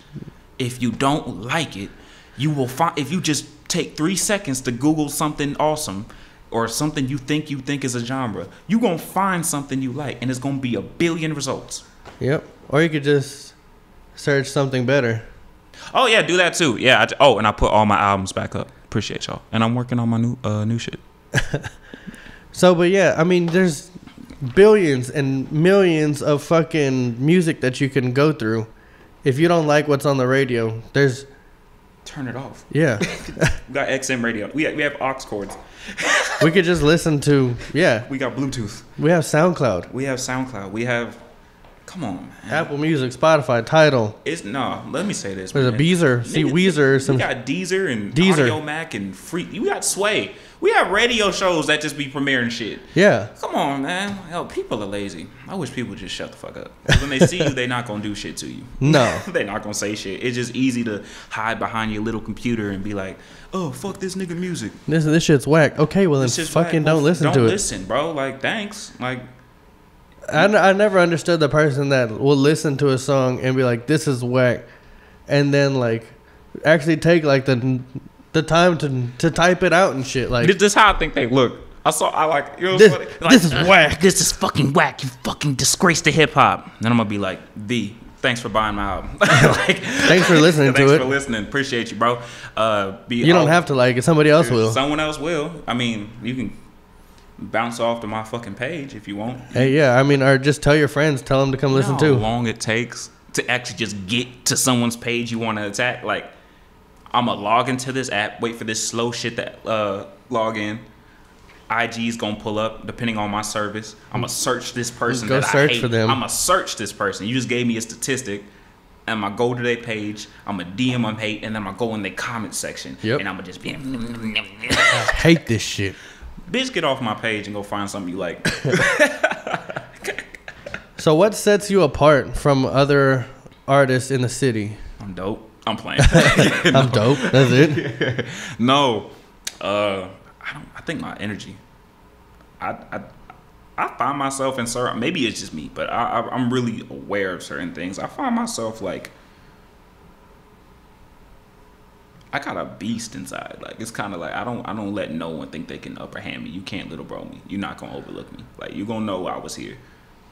If you don't like it, you will find if you just take 3 seconds to google something awesome or something you think you think is a genre, you're to find something you like and it's going to be a billion results. Yep. Or you could just search something better. Oh yeah, do that too. Yeah. I, oh, and I put all my albums back up. Appreciate y'all. And I'm working on my new uh new shit. So, but yeah, I mean, there's billions and millions of fucking music that you can go through. If you don't like what's on the radio, there's Turn it off. yeah, We got XM radio. We we have aux cords. we could just listen to yeah. We got Bluetooth. We have SoundCloud, We have SoundCloud. We have. Come on, man. Apple Music, Spotify, Tidal. It's no. Let me say this. There's a. Beezer. See, Nigga, Weezer some- We got Deezer and Deezer. Audiomack and free. We got Sway. We have radio shows that just be premiering shit. Yeah, Come on, man. Hell, people are lazy. I wish people would just shut the fuck up. When they see you, they're not gonna do shit to you. No. they're not gonna say shit. It's just easy to hide behind your little computer and be like, "Oh, fuck this nigga music." this this shit's whack. Okay, well then just fucking well, don't listen don't to it. Don't listen, bro. Like, thanks. Like, I, n- I never understood the person that will listen to a song and be like, "This is whack," and then like actually take like the the time to to type it out and shit. Like this, this how I think they look. I saw. I like. You know this, funny? Like, this is whack. this is fucking whack. You fucking disgrace to hip hop. Then I'm gonna be like, V, thanks for buying my album. like, Thanks for listening to it. thanks for listening. Appreciate you, bro. Uh, be, You don't have to like it. Somebody else will. Someone else will. I mean, you can bounce off to my fucking page if you want. Hey, yeah. I mean, or just tell your friends. Tell them to come listen know too. How long it takes to actually just get to someone's page you want to attack? Like, I'm gonna log into this app, wait for this slow shit that uh, log in. IG's gonna pull up depending on my service. I'm gonna search this person. Go that search for them. I'm gonna search this person. You just gave me a statistic. And I'm gonna go to their page. I'm gonna DM them hate, and then I'm gonna go in the comment section. Yep. And I'm gonna just be, hate this shit. bitch, get off my page and go find something you like. So, what sets you apart from other artists in the city? I'm dope. I'm playing. I'm dope. That's it. No, uh, I don't. I think my energy. I I, I find myself in certain. Maybe it's just me, but I, I I'm really aware of certain things. I find myself like. I got a beast inside. Like it's kind of like I don't I don't let no one think they can upper hand me. You can't little bro me. You're not gonna overlook me. Like you gonna know I was here.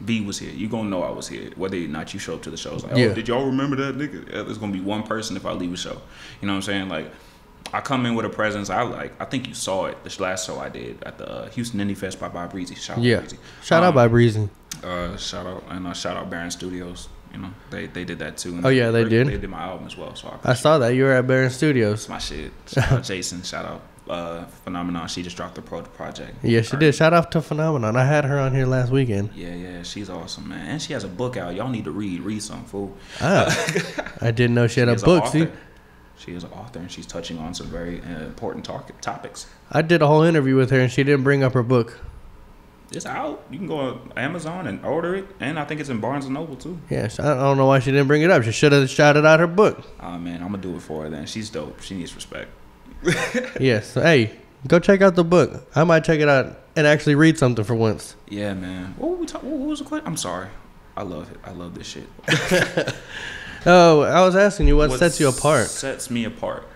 B was here. You gonna know I was here. Whether or not you show up to the show, it's like, Yeah. oh, did y'all remember that nigga? There's gonna be one person if I leave a show. You know what I'm saying? Like I come in with a presence. I like. I think you saw it this last show I did at the uh, Houston Indie Fest by Bob Breezy. Shout out Yeah. Breezy. Shout out Um, by Breezy. uh, shout out and uh, shout out Baron Studios. You know they they did that too. Oh, yeah, they did. They did my album as well. So I I saw that you were at Baron Studios. it's my shit. Shout out Jason. Shout out uh, Phenomenon. She just dropped the pro project. Yeah, she did. Shout out to Phenomenon. I had her on here last weekend. Yeah, yeah, she's awesome, man. And she has a book out. Y'all need to read. Read some, fool. Ah, I didn't know she had a book. See. She is an author, and she's touching on some very uh, important talk- topics. I did a whole interview with her, and she didn't bring up her book. It's out. You can go on Amazon and order it, and I think it's in Barnes and Noble too. Yes, I don't know why she didn't bring it up. She should have shouted out her book. Oh man, I'm gonna do it for her. Then she's dope. She needs respect. Yes. Hey, go check out the book. I might check it out and actually read something for once. Yeah, man. What were we What was the question? I'm sorry. I love it. I love this shit. Oh, I was asking you what, sets you apart. Sets me apart.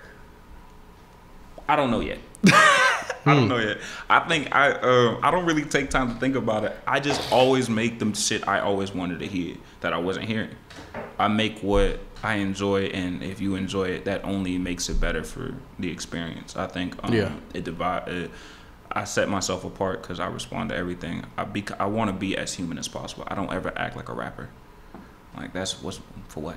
I don't know yet. I don't know yet. I think I uh, I don't really take time to think about it. I just always make them shit I always wanted to hear that I wasn't hearing. I make what I enjoy, and if you enjoy it, that only makes it better for the experience. I think um, Yeah. it divide. It, I set myself apart because I respond to everything. I be I want to be as human as possible. I don't ever act like a rapper. Like that's what's for what.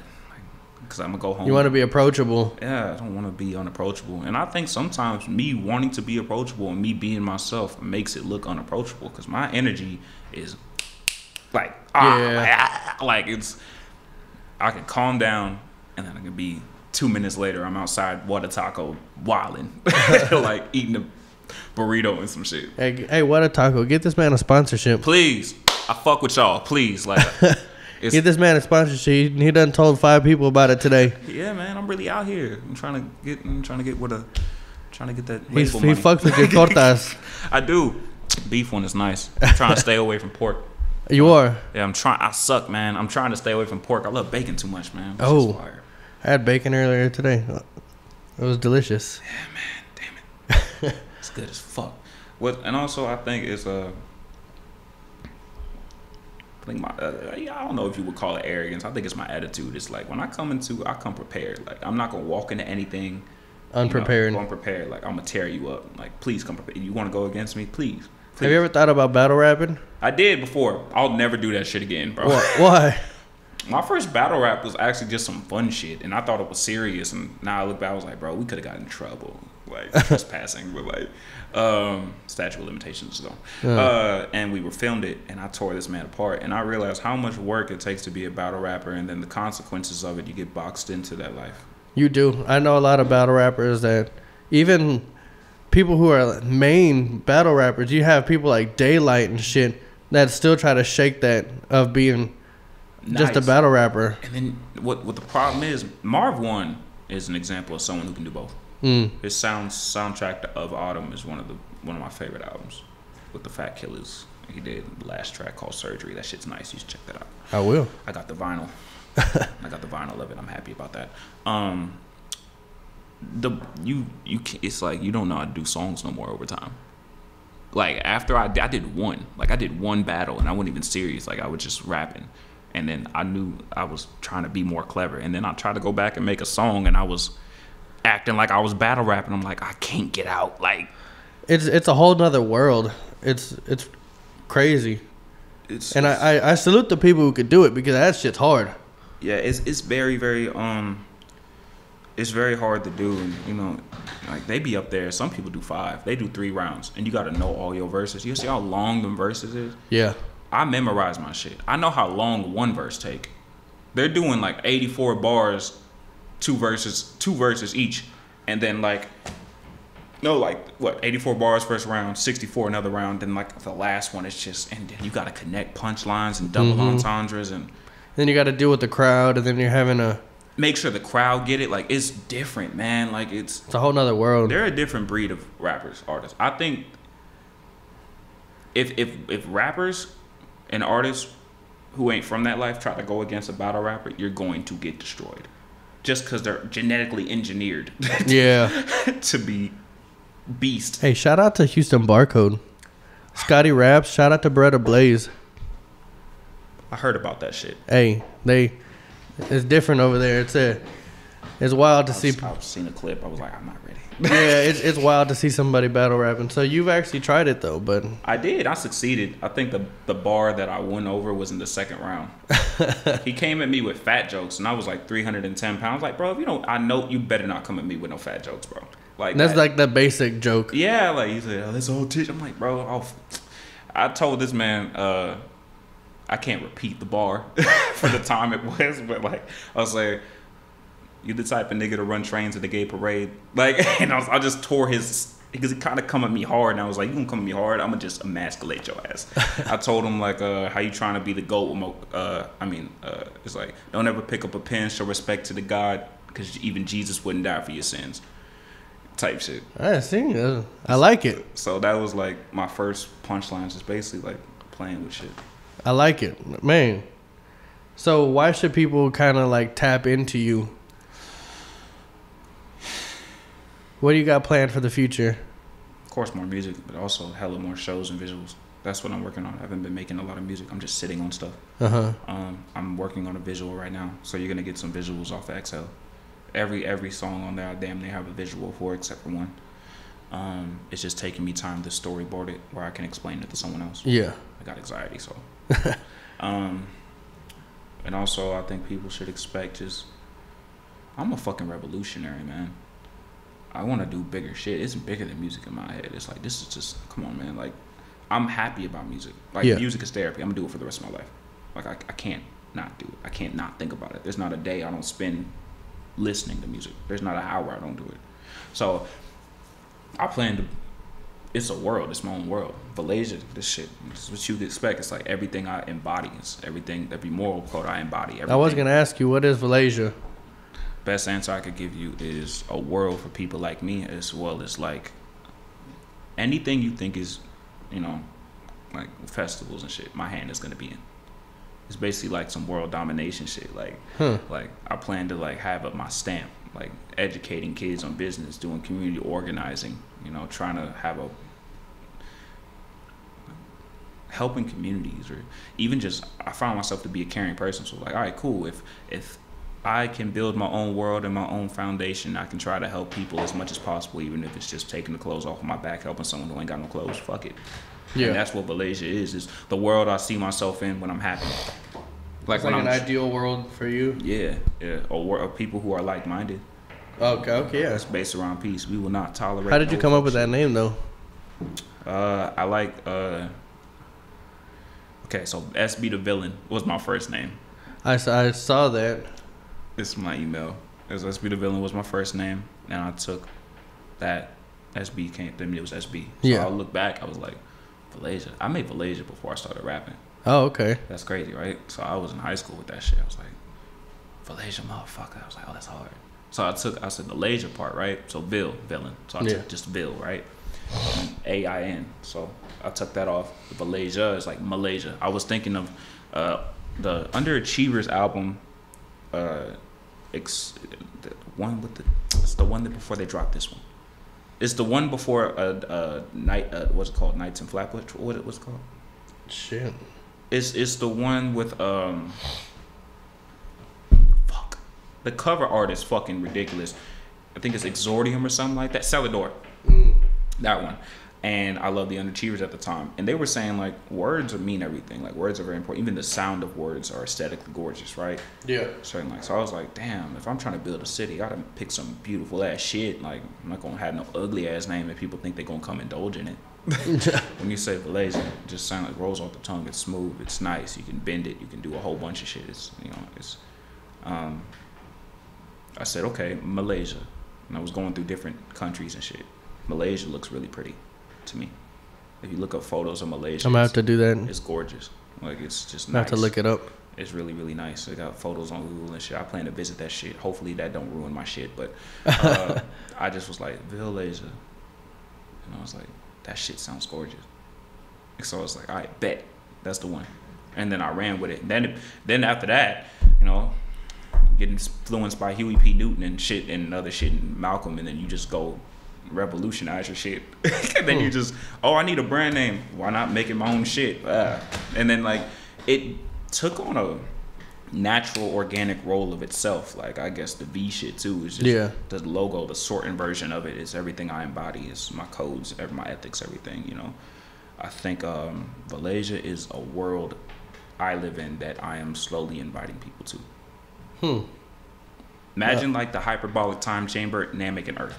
Because I'm gonna go home. You want to be approachable. Yeah, I don't want to be unapproachable. And I think sometimes me wanting to be approachable and me being myself makes it look unapproachable because my energy is like, ah, Yeah. like, ah, like it's, I can calm down and then I can be two minutes later, I'm outside Water Taco wilding, like eating a burrito and some shit. Hey, hey, what a taco! Get this man a sponsorship. Please, I fuck with y'all. Please, like, it's, Get this man a sponsorship. He done told five people about it today. yeah, man, I'm really out here. I'm trying to get, I'm trying to get with a, trying to get that. He's, he money. fucks with your tortas. I do. Beef one is nice. I'm trying to stay away from pork. You are. Yeah, I'm trying. I suck, man. I'm trying to stay away from pork. I love bacon too much, man. It's Oh. I had bacon earlier today. It was delicious. Yeah, man. Damn it. It's good as fuck. What? And also, I think it's Uh, I think my. Uh, I don't know if you would call it arrogance. I think it's my attitude. It's like when I come into, I come prepared. Like I'm not gonna walk into anything Unprepared. You know, unprepared. Like I'm gonna tear you up. Like please come prepared. You want to go against me? Please. Have you ever thought about battle rapping? I did before. I'll never do that shit again, bro. Why? Why? My first battle rap was actually just some fun shit, and I thought it was serious. And now I look back, I was like, bro, we could have gotten in trouble, like trespassing, but like, um, statute of limitations though. Yeah. Uh, and we were filmed it, and I tore this man apart, and I realized how much work it takes to be a battle rapper, and then the consequences of it, you get boxed into that life. You do. I know a lot of battle rappers that even people who are main battle rappers, you have people like Daylight and shit that still try to shake that of being just a battle rapper. And then what? What the problem is? Marv Won is an example of someone who can do both. Mm. His sound soundtrack of Autumn is one of the one of my favorite albums with the Fat Killahs. He did the last track called Surgery. That shit's nice. You should check that out. I will. I got the vinyl. I got the vinyl of it. I'm happy about that. Um, the you you it's like you don't know how to do songs no more over time. Like after I I did one, like I did one battle and I wasn't even serious. Like I was just rapping, and then I knew I was trying to be more clever. And then I tried to go back and make a song, and I was acting like I was battle rapping. I'm like I can't get out. Like It's it's a whole nother world. It's it's crazy. it's And I, I, I salute the people who could do it because that shit's hard. yeah it's it's very very um it's very hard to do and you know like they be up there. Some people do five. They do three rounds and you got to know all your verses. You see how long them verses is? Yeah. i memorize my shit. I know how long one verse take. They're doing like 84 bars two verses two verses each and then like no like what 84 bars first round 64 another round then like the last one is just and then you got to connect punchlines and double mm-hmm. entendres and Then you got to deal with the crowd, and then you're having a make sure the crowd get it. Like it's different, man. Like it's it's a whole nother world. they're a different breed of rappers, artists. I think if if if rappers and artists who ain't from that life try to go against a battle rapper, you're going to get destroyed. Just because they're genetically engineered Yeah. to be beast. Hey, shout out to Houston Barcode. Scotty Raps, shout out to Beretta Blaze. I heard about that shit. Hey, they it's different over there. It's a it's wild to I see I was seen a clip. I was like, I'm not ready. Yeah, it's it's wild to see somebody battle rapping. So you've actually tried it though, but I did. I succeeded. I think the the bar that I won over was in the second round. he came at me with fat jokes, and I was like 310 pounds. Like, bro, if you don't, I know you better not come at me with no fat jokes, bro. Like That's that. like the basic joke. Yeah, like he said, oh, this old teach. I'm like, bro, I'll, I told this man, uh, I can't repeat the bar for the time it was, but like, I was like, you the type of nigga to run trains at the gay parade, like, and I, was, I just tore his because he kind of come at me hard, and I was like, you gonna come at me hard? I'm gonna just emasculate your ass. I told him like, uh, how you trying to be the goat? Uh, I mean, uh, it's like, don't ever pick up a pen, show respect to the God, because even Jesus wouldn't die for your sins, type shit. I see. I like it. So that was like my first punchlines, just basically like playing with shit. I like it, man. So why should people kind of like tap into you? What do you got planned for the future? Of course, more music, but also hella more shows and visuals. That's what I'm working on. I haven't been making a lot of music. I'm just sitting on stuff. Uh huh. Um, I'm working on a visual right now, so you're gonna get some visuals off of Exhale. Every every song on there, I damn near have a visual for, except for one. Um, it's just taking me time to storyboard it, where I can explain it to someone else. Yeah. I got anxiety, so. um, and also, I think people should expect just. I'm a fucking revolutionary, man. I want to do bigger shit. It's bigger than music in my head. It's like this is just come on, man. Like, I'm happy about music. Like, Yeah. music is therapy. I'm gonna do it for the rest of my life. Like, I, I can't not do it. I can't not think about it. There's not a day I don't spend listening to music. There's not an hour I don't do it. So, I plan to it's a world. It's my own world. Malaysia, this shit. This is what you would expect. It's like everything I embody. It's everything. Every moral code I embody. Everything. I was gonna ask you, what is Malaysia? Best answer I could give you is a world for people like me, as well as like anything you think is, you know, like festivals and shit. My hand is gonna be in. It's basically like some world domination shit. Like, Huh. like I plan to like have up my stamp, like educating kids on business, doing community organizing. You know, trying to have a helping communities or even just I found myself to be a caring person. So like, all right, cool. If if I can build my own world and my own foundation, I can try to help people as much as possible, even if it's just taking the clothes off of my back, helping someone who ain't got no clothes. Fuck it. Yeah. And that's what Malaysia is, is the world I see myself in when I'm happy. Like It's like an I'm ideal world for you. yeah, yeah, or of people who are like minded. Okay. Okay. Yeah. That's based around peace. We will not tolerate. How did you no come up with that name though? Uh, I like. Uh, okay, so SB the villain was my first name. I saw that. This is my email. As SB the villain was my first name, and I took that SB came. Then it was SB. So Yeah. I look back. I was like, Malaysia. I made Malaysia before I started rapping. Oh, okay. That's crazy, right? So I was in high school with that shit. I was like, Malaysia, motherfucker. I was like, oh, that's hard. So I took, I said the Malaysia part, right? So Bill, villain. So I Yeah. took just Bill, right? A I N. So I took that off. Malaysia is like Malaysia. I was thinking of uh, the Underachievers album, uh, ex- the one with the, it's the one that before they dropped this one. It's the one before uh, uh night uh, what's it called Nights in Flatbush what it was called Shit. it's it's the one with um. Fuck, the cover art is fucking ridiculous. I think it's Exordium or something like that. Cellar Door, that one. And I love the Underachievers at the time, and they were saying like words mean everything. Like words are very important. Even the sound of words are aesthetically gorgeous, right? Yeah. Certain like so, I was like, damn. If I'm trying to build a city, I gotta pick some beautiful ass shit. Like I'm not gonna have no ugly ass name if people think they're gonna come indulge in it. when you say Malaysia, it just sounds like rolls off the tongue. It's smooth. It's nice. You can bend it. You can do a whole bunch of shit. It's you know it's. Um, I said okay, Malaysia, and I was going through different countries and shit. Malaysia looks really pretty, to me. If you look up photos of Malaysia, I'm gonna have to do that. it's gorgeous. Like it's just I have nice. to look it up. It's really really nice. I got photos on Google and shit. I plan to visit that shit. Hopefully that don't ruin my shit. But uh, I just was like Malaysia, and I was like that shit sounds gorgeous. And So I was like, all right, bet that's the one. And then I ran with it. Then then after that, you know, getting influenced by Huey P. Newton and shit and other shit and Malcolm, and then you just go revolutionize your shit. and then you just, oh, I need a brand name. Why not make it my own shit? Ah. And then like it took on a natural organic role of itself. Like I guess the V shit too is just Yeah. the logo, the sorting version of it is everything I embody. Is my codes, my ethics, everything. You know, I think um, Malaysia is a world I live in that I am slowly inviting people to. Hmm. Imagine like the hyperbolic time chamber, Namek and Earth.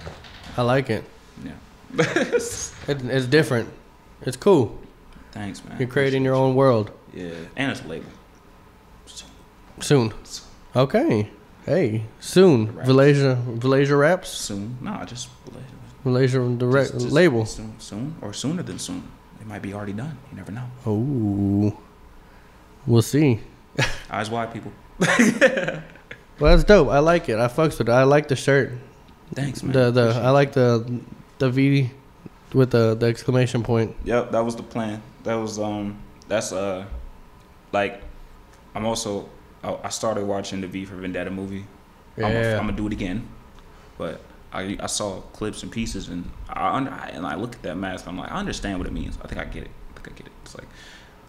I like it. Yeah. it. It's different. It's cool. Thanks, man. You're creating your own world. Yeah, and it's a label. Soon. Okay. Hey, soon. Raps. Valasia, Valasia Raps. Soon. Nah, just Malaysia the re- just- just label. Soon, soon or sooner than soon. It might be already done. You never know. Oh, we'll see. Eyes wide, people. Well, that's dope. I like it. I fucks with it. I like the shirt. Thanks, man. The the Appreciate I like the the V with the the exclamation point. Yep, that was the plan. That was um, that's uh, like, I'm also I I started watching the V for Vendetta movie. Yeah. I'm Yeah. gonna do it again, but I I saw clips and pieces and I under, and I look at that mask. I'm like, I understand what it means. I think I get it. I think I get it. It's like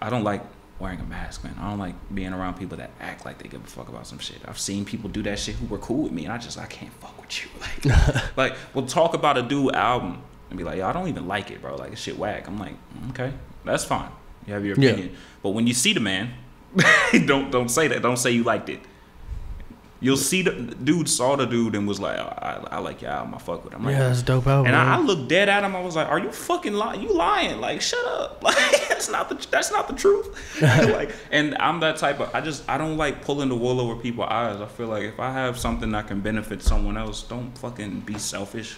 I don't like wearing a mask, man. I don't like being around people that act like they give a fuck about some shit. I've seen people do that shit who were cool with me, and I just I can't fuck with you. Like, like we'll talk about a dude album and be like, yo, I don't even like it, bro. Like, this shit whack. I'm like, "Mm, okay, that's fine. You have your Yeah. opinion, but when you see the man, don't don't say that. Don't say you liked it. You'll see the dude saw the dude and was like, oh, I, I like your album. I fuck with him. I'm like, Yeah, that's dope album. and I, I looked dead at him. I was like, "Are you fucking lying? You lying? Like, shut up! Like, that's not the that's not the truth." like, and I'm that type of. I just I don't like pulling the wool over people's eyes. I feel like if I have something that can benefit someone else, don't fucking be selfish.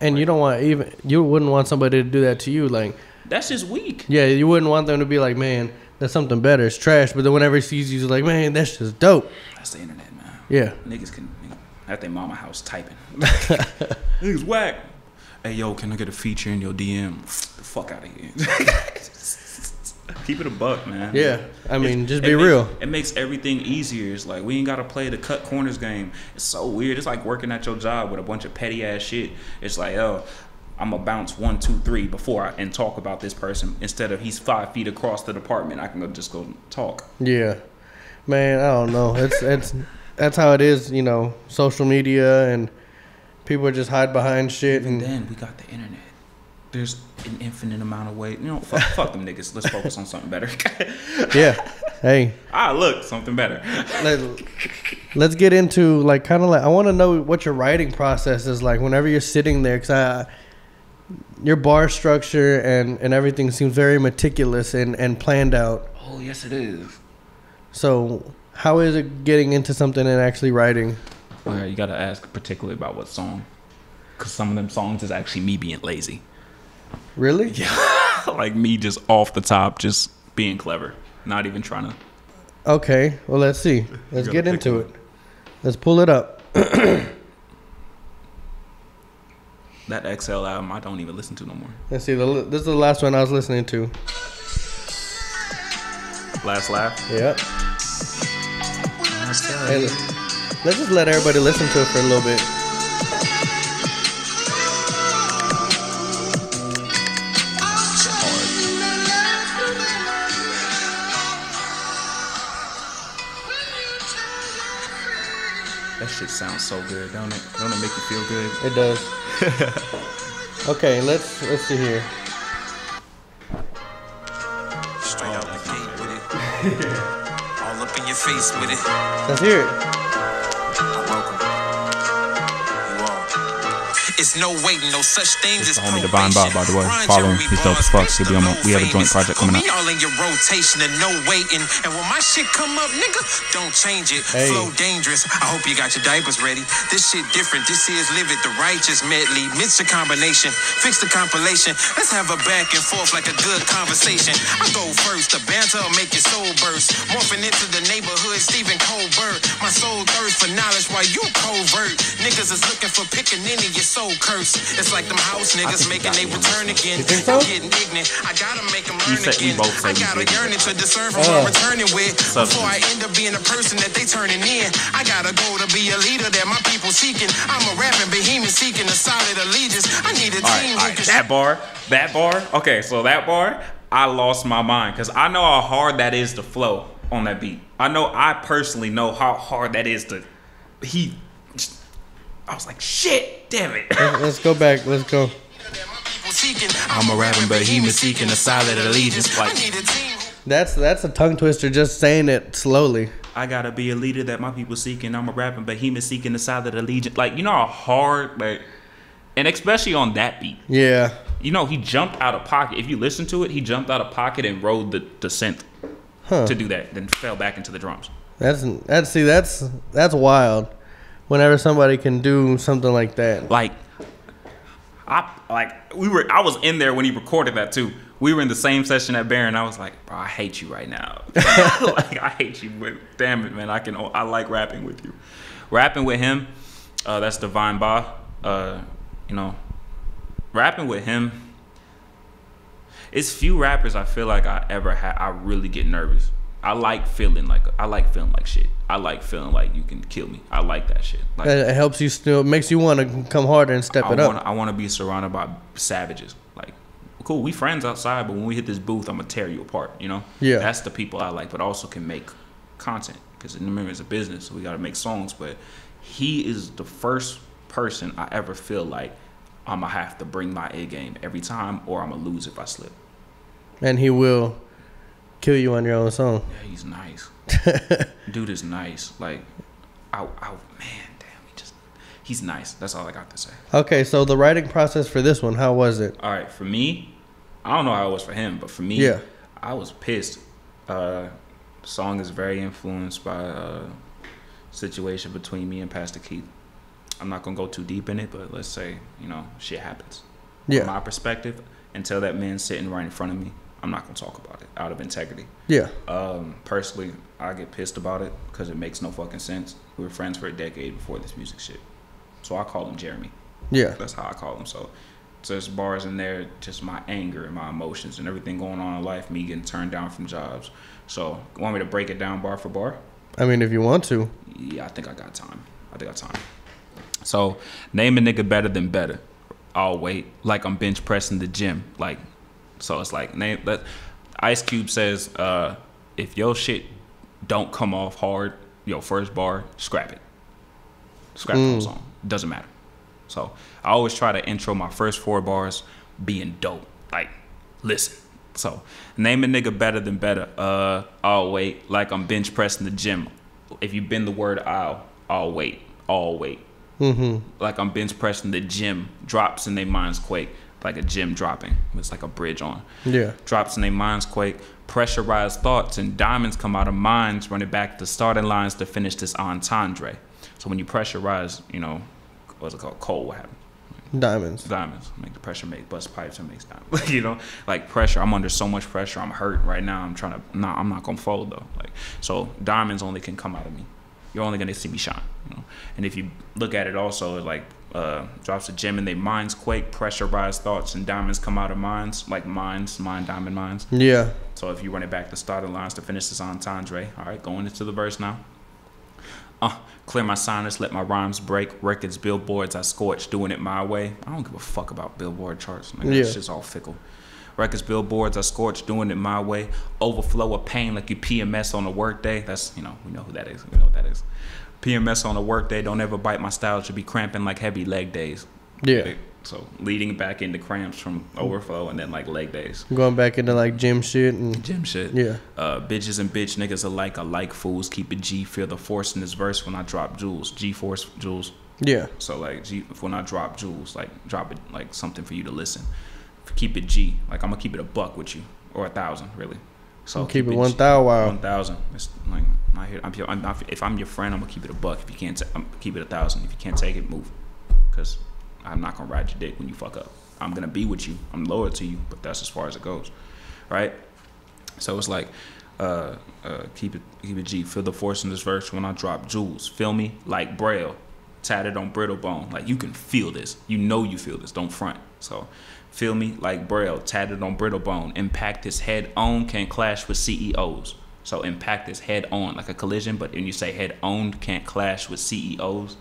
and you don't want even you wouldn't want somebody to do that to you. Like, That's just weak. yeah, you wouldn't want them to be like, man, that's something better. It's trash. But then whenever he sees you, he's like, man, that's just dope. That's the internet. Yeah. Niggas can at their mama house typing. Niggas whack. Hey yo, can I get a feature in your DM? The fuck out of here. Keep it a buck, man. Yeah. I mean, just be it real. Makes, it makes everything easier. It's like we ain't gotta play the cut corners game. It's so weird. It's like working at your job with a bunch of petty ass shit. It's like, oh, I'm gonna bounce one, two, three before I and talk about this person instead of he's five feet across the department. I can go just go talk. Yeah, man, I don't know. It's it's that's how it is. You know, social media and people just hide behind shit And and then we got the internet. There's an infinite amount of ways. You know, fuck, fuck them niggas. Let's focus on something better. yeah. Hey, ah, look, something better. let, let's get into like kind of like I want to know what your writing process is like whenever you're sitting there because I your bar structure and and everything seems very meticulous and and planned out. Oh yes, it is. So how is it getting into something and actually writing? Well, you gotta ask particularly about what song, because some of them songs is actually me being lazy. Really? Yeah, like me just off the top, just being clever, not even trying to. Okay. Well, let's see. Let's get into one. it. Let's pull it up. That Exhale album, I don't even listen to no more. Let's see. The, this is the last one I was listening to. Last laugh. Yeah. Hey, let's just let everybody listen to it for a little bit. That shit sounds so good, don't it? Don't it make you feel good? It does. okay, let's let's see here. Straight out the gate with it. face with it. Let's hear it. It's no waiting, no such thing as the homie Divine Bob, by the way. Follow him. He's dope as fuck. He'll be on my- we have a joint project coming up. all in your rotation and no waiting. And when my shit come up, nigga, don't change it. Hey. Flow dangerous. I hope you got your diapers ready. This shit different. This is live it, the righteous medley. Mix the combination, fix the compilation. Let's have a back and forth like a good conversation. I go first, the banter will make your soul burst. Morphing into the neighborhood, Stephen Colbert. My soul thirst for knowledge while you covert. Niggas is looking for picking into your soul curse. It's like them house niggas making they return again. think so? I'm getting ignorant. I gotta make them learn said- you again. both I said you gotta did. yearning to discern from what I'm returning with. Substance. Before I end up being a person that they turning in. I gotta go to be a leader that my people seeking. I'm a rapping behemoth seeking a solid allegiance. I need a All right, team all who right. can That bar, that bar. Okay, so that bar, I lost my mind because I know how hard that is to flow on that beat. I know, I personally know how hard that is to. He, I was like, shit, damn it. Let's, let's go back. Let's go. I'm a rapping behemoth seeking a solid allegiance. Like- I need a team who That's that's a tongue twister. Just saying it slowly. I gotta be a leader that my people seeking. I'm a rapping behemoth seeking the side of the legion. Like you know how hard like, and especially on that beat. Yeah. You know he jumped out of pocket. If you listen to it, he jumped out of pocket and rode the the synth Huh. to do that, then fell back into the drums. That's that's see that's that's wild. Whenever somebody can do something like that. Like, I like we were. I was in there when he recorded that too. We were in the same session at Baron. I was like, bro, I hate you right now. like I hate you, but damn it, man, I can. I like rapping with you. Rapping with him, uh, that's Divine Ba. Uh, you know, rapping with him. It's few rappers I feel like I ever had. I really get nervous. I like feeling like I like feeling like shit. I like feeling like you can kill me. I like that shit. Like, It helps you still makes you want to come harder and step I it up. I want to be surrounded by savages. Like, cool, we friends outside, but when we hit this booth, I'm gonna tear you apart. You know? Yeah. That's the people I like, but also can make content because remember it's a business, so we gotta make songs. But he is the first person I ever feel like I'm gonna have to bring my A game every time, or I'm gonna lose if I slip. and he will kill you on your own song. Yeah, he's nice. Dude is nice. Like, I, I, man, damn, he just, he's nice. That's all I got to say. Okay, so the writing process for this one, how was it? All right, for me, I don't know how it was for him, but for me, Yeah. I was pissed. Uh, the song is very influenced by uh, situation between me and Pastor Keith. I'm not gonna go too deep in it, but let's say you know shit happens. Yeah. From my perspective, until that man's sitting right in front of me, I'm not gonna talk about it out of integrity. Yeah. Um, personally, I get pissed about it because it makes no fucking sense. We were friends for a decade before this music shit, so I call him Jeremy. Yeah. That's how I call him. So, so there's bars in there, just my anger and my emotions and everything going on in life, me getting turned down from jobs. So, want me to break it down bar for bar? I mean, if you want to. Yeah, I think I got time. I think I got time. So, name a nigga better than Beddar. I'll wait. Like I'm bench pressing the gym. Like, so it's like name that. Ice Cube says, uh, if your shit don't come off hard, your first bar, scrap it. Scrap the whole song. Doesn't matter. So I always try to intro my first four bars being dope. Like, listen. So name a nigga better than Beddar. Uh, I'll wait. Like I'm bench pressing the gym. If you bend the word I'll, I'll wait. I'll wait. Mm-hmm. Like I'm bench pressing the gym. Drops and they minds quake. Like a gym dropping. It's like a bridge on Yeah. drops and they minds quake, pressurized thoughts and diamonds come out of minds, running back the starting lines to finish this entendre. So when you pressurize, you know, what's it called? Coal, what happens? Diamonds. Diamonds. Make the pressure make bust pipes and makes diamonds. you know, like pressure. I'm under so much pressure. I'm hurt right now. I'm trying to. Nah, I'm not gonna fold though. Like so, diamonds only can come out of me. You're only gonna see me shine. You know, and if you look at it also like uh, drops a gem and they minds quake, pressurized thoughts and diamonds come out of mines, like mines, mine, diamond mines. Yeah. So if you run it back the starting lines to finish this entendre, all right, going into the verse now. Uh, clear my sinus, let my rhymes break. Records, billboards, I scorch, doing it my way. I don't give a fuck about billboard charts. Like, Yeah. That shit's all fickle. Records, billboards, I scorch, doing it my way. Overflow of pain like you PMS on a workday. That's, you know, we know who that is. We know what that is. PMS on a work day, don't ever bite my style, should be cramping like heavy leg days. Yeah. So leading back into cramps from overflow and then like leg days. Going back into like gym shit and Gym shit. Yeah. Uh, bitches and bitch niggas alike are like fools. Keep it G. Feel the force in this verse when I drop jewels. G force jewels. yeah. So like G when I drop jewels, like drop it like something for you to listen. Keep it G. Like I'm gonna keep it a buck with you or a thousand really. So Keep it G- 1,000, wow. One thousand. It's like I'm here. I'm, not, if I'm your friend, I'm gonna keep it a buck. If you can't, I'm keep it a thousand. If you can't take it, move. Cause I'm not gonna ride your dick when you fuck up. I'm gonna be with you. I'm loyal to you, but that's as far as it goes, right? So it's like, uh, uh, keep it, keep it G. Feel the force in this verse when I drop jewels. Feel me like braille, tatted on brittle bone. Like you can feel this. You know you feel this. Don't front. So, feel me like braille, tatted on brittle bone. Impact is head on can clash with CEOs. So impact is head on, like a collision. But when you say head owned, can't clash with CEOs.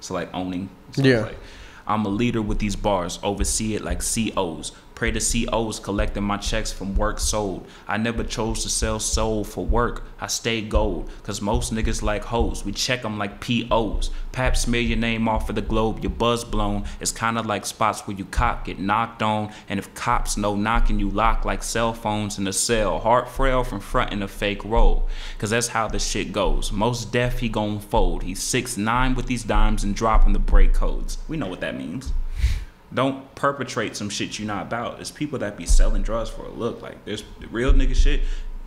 So like owning. So Yeah. like, I'm a leader with these bars, oversee it like COs. Pray to COs collecting my checks from work sold. I never chose to sell soul for work. I stay gold. Cause most niggas like hoes. We check them like POs. Pap smear your name off of the globe. Your buzz blown. It's kinda like spots where you cop get knocked on. And if cops know knocking you lock like cell phones in a cell. Heart frail from fronting a fake roll. Cause that's how the shit goes. Most deaf he gon' fold. He's six nine with these dimes and dropping the break codes. We know what that means don't perpetrate some shit you're not about. It's people that be selling drugs for a look. Like there's real nigga shit.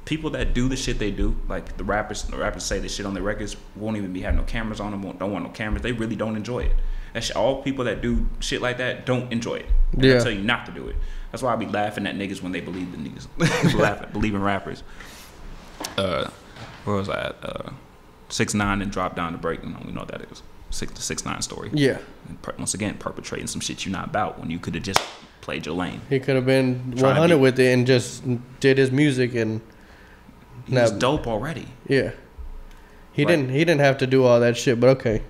People that do the shit they do, like the rappers, the rappers say the shit on their records won't even be having no cameras on them. Don't want no cameras. They really don't enjoy it. That's all people that do shit like that don't enjoy it. And Yeah. They tell you not to do it. That's why I be laughing at niggas when they believe the niggas, laughing, believe in rappers. Uh, where was I at? Uh, six nine and drop down the break. You know, we know what that is. Six to six nine story. Yeah. And per- once again perpetrating some shit you're not about when you could have just played your lane. He could have been Trying 100 be- with it and just did his music and He was dope already. yeah. He Right. didn't he didn't have to do all that shit, but okay.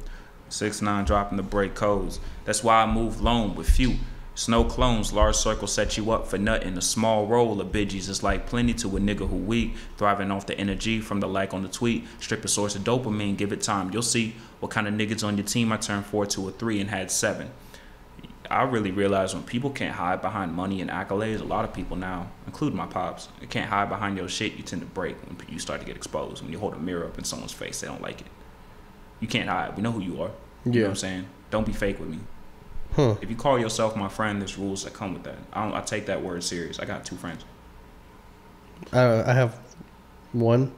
Six nine dropping the break codes. That's why I move lone with few. Snow clones, large circle set you up for nothing. A small roll of bidgies is like plenty to a nigga who weak, thriving off the energy from the like on the tweet. Strip a source of dopamine, give it time. You'll see what kind of niggas on your team. I turned four to a three and had seven. I really realize when people can't hide behind money and accolades, a lot of people now, including my pops, can't hide behind your shit. You tend to break when you start to get exposed. When you hold a mirror up in someone's face, they don't like it. You can't hide. We know who you are. You know Yeah. what I'm saying? Don't be fake with me. Huh. If you call yourself my friend, there's rules that come with that. I, don't, I take that word serious. I got two friends. I I have one.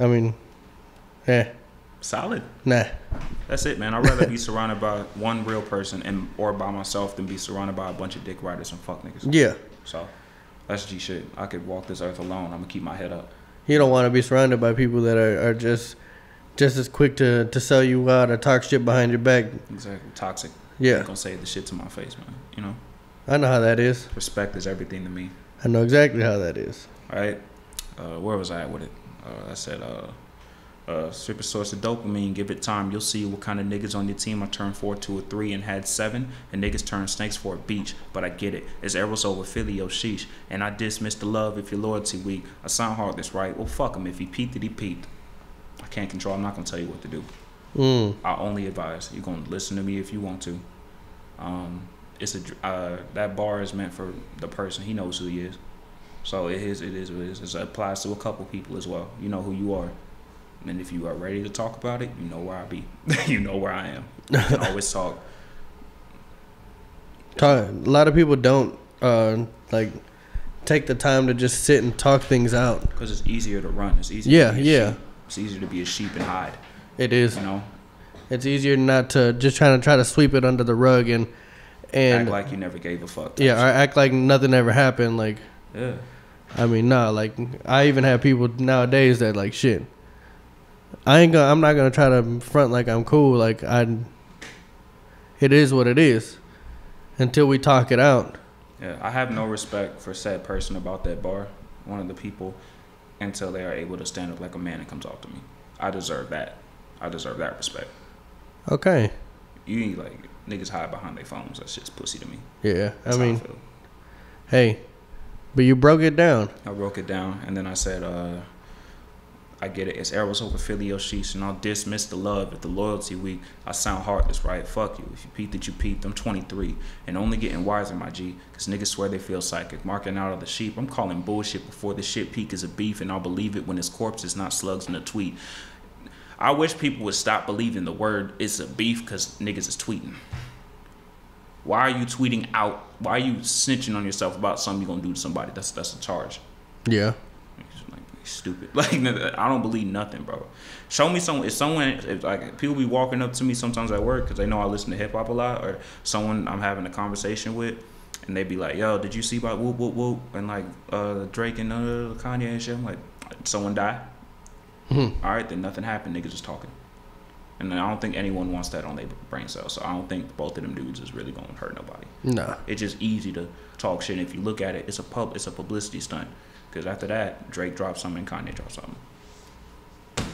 I mean, eh, Solid. nah. That's it, man. I'd rather be surrounded by one real person and or by myself than be surrounded by a bunch of dick riders and fuck niggas. Yeah. So that's G shit. I could walk this earth alone. I'm gonna keep my head up. You don't want to be surrounded by people that are, are just just as quick to, to sell you out or talk shit behind your back. Exactly. Toxic. Yeah. Gonna say the shit to my face, man. You know, I know how that is. respect is everything to me. I know exactly how that is. All right. Uh, where was I at with it? Uh, I said, uh, uh, super source of dopamine. Give it time. You'll see what kind of niggas on your team. I turned four to a three and had seven, and niggas turned snakes for a beach. But I get it. It's Eros over Philia, oh sheesh. And I dismiss the love if your loyalty weak. I sound hard, that's right. Well, fuck him. If he peaked, it, he peaked. I can't control. I'm not gonna tell you what to do. Mm. I only advise. You're gonna listen to me if you want to. Um, it's a uh, that bar is meant for the person. He knows who he is. So it is. It is. What it is. It applies to a couple people as well. You know who you are, and if you are ready to talk about it, you know where I be. you know where I am. You can always talk. Talk, a lot of people don't uh, like take the time to just sit and talk things out. Because it's easier to run. It's easier. Yeah, yeah. sheep. It's easier to be a sheep and hide. It is. You know, It's easier not to just trying to try to sweep it under the rug and and act like you never gave a fuck. yeah, or act like nothing ever happened. Like yeah. I mean, nah. Like I even have people nowadays that like shit. I ain't gonna. I'm not gonna try to front like I'm cool. Like I. It is what it is. Until we talk it out. Yeah, I have no respect for said person about that bar, one of the people, until they are able to stand up like a man and come talk to me. I deserve that. I deserve that respect. Okay. You ain't like niggas hide behind their phones. That's just pussy to me. Yeah. I That's how mean, feel. hey, but you broke it down. I broke it down and then I said, uh, I get it. It's Eros over Philia sheets, and I'll dismiss the love if the loyalty weak. I sound heartless, right? Fuck you. If you peeped, that you peeped. I'm 23 and only getting wiser, my G. Cause niggas swear they feel psychic. Marking out of the sheep. I'm calling bullshit before the shit peak is a beef, and I'll believe it when it's corpse is not slugs in a tweet. I wish people would stop believing the word it's a beef because niggas is tweeting. Why are you tweeting out? Why are you snitching on yourself about something you're gonna do to somebody? That's that's a charge. Yeah. Like stupid. Like I don't believe nothing, bro. Show me someone. If someone, if like people be walking up to me sometimes at work because they know I listen to hip hop a lot, or someone I'm having a conversation with, and they be like, "Yo, did you see about whoop whoop whoop?" And like uh, Drake and uh, Kanye and shit. I'm like, someone die. Hmm. All right, then nothing happened. Niggas just talking. And I don't think anyone wants that on their brain cells. So I don't think both of them dudes is really gonna hurt nobody. Nah. It's just easy to talk shit. And if you look at it, it's a pub, it's a publicity stunt. Because after that, Drake dropped something, and Kanye dropped something.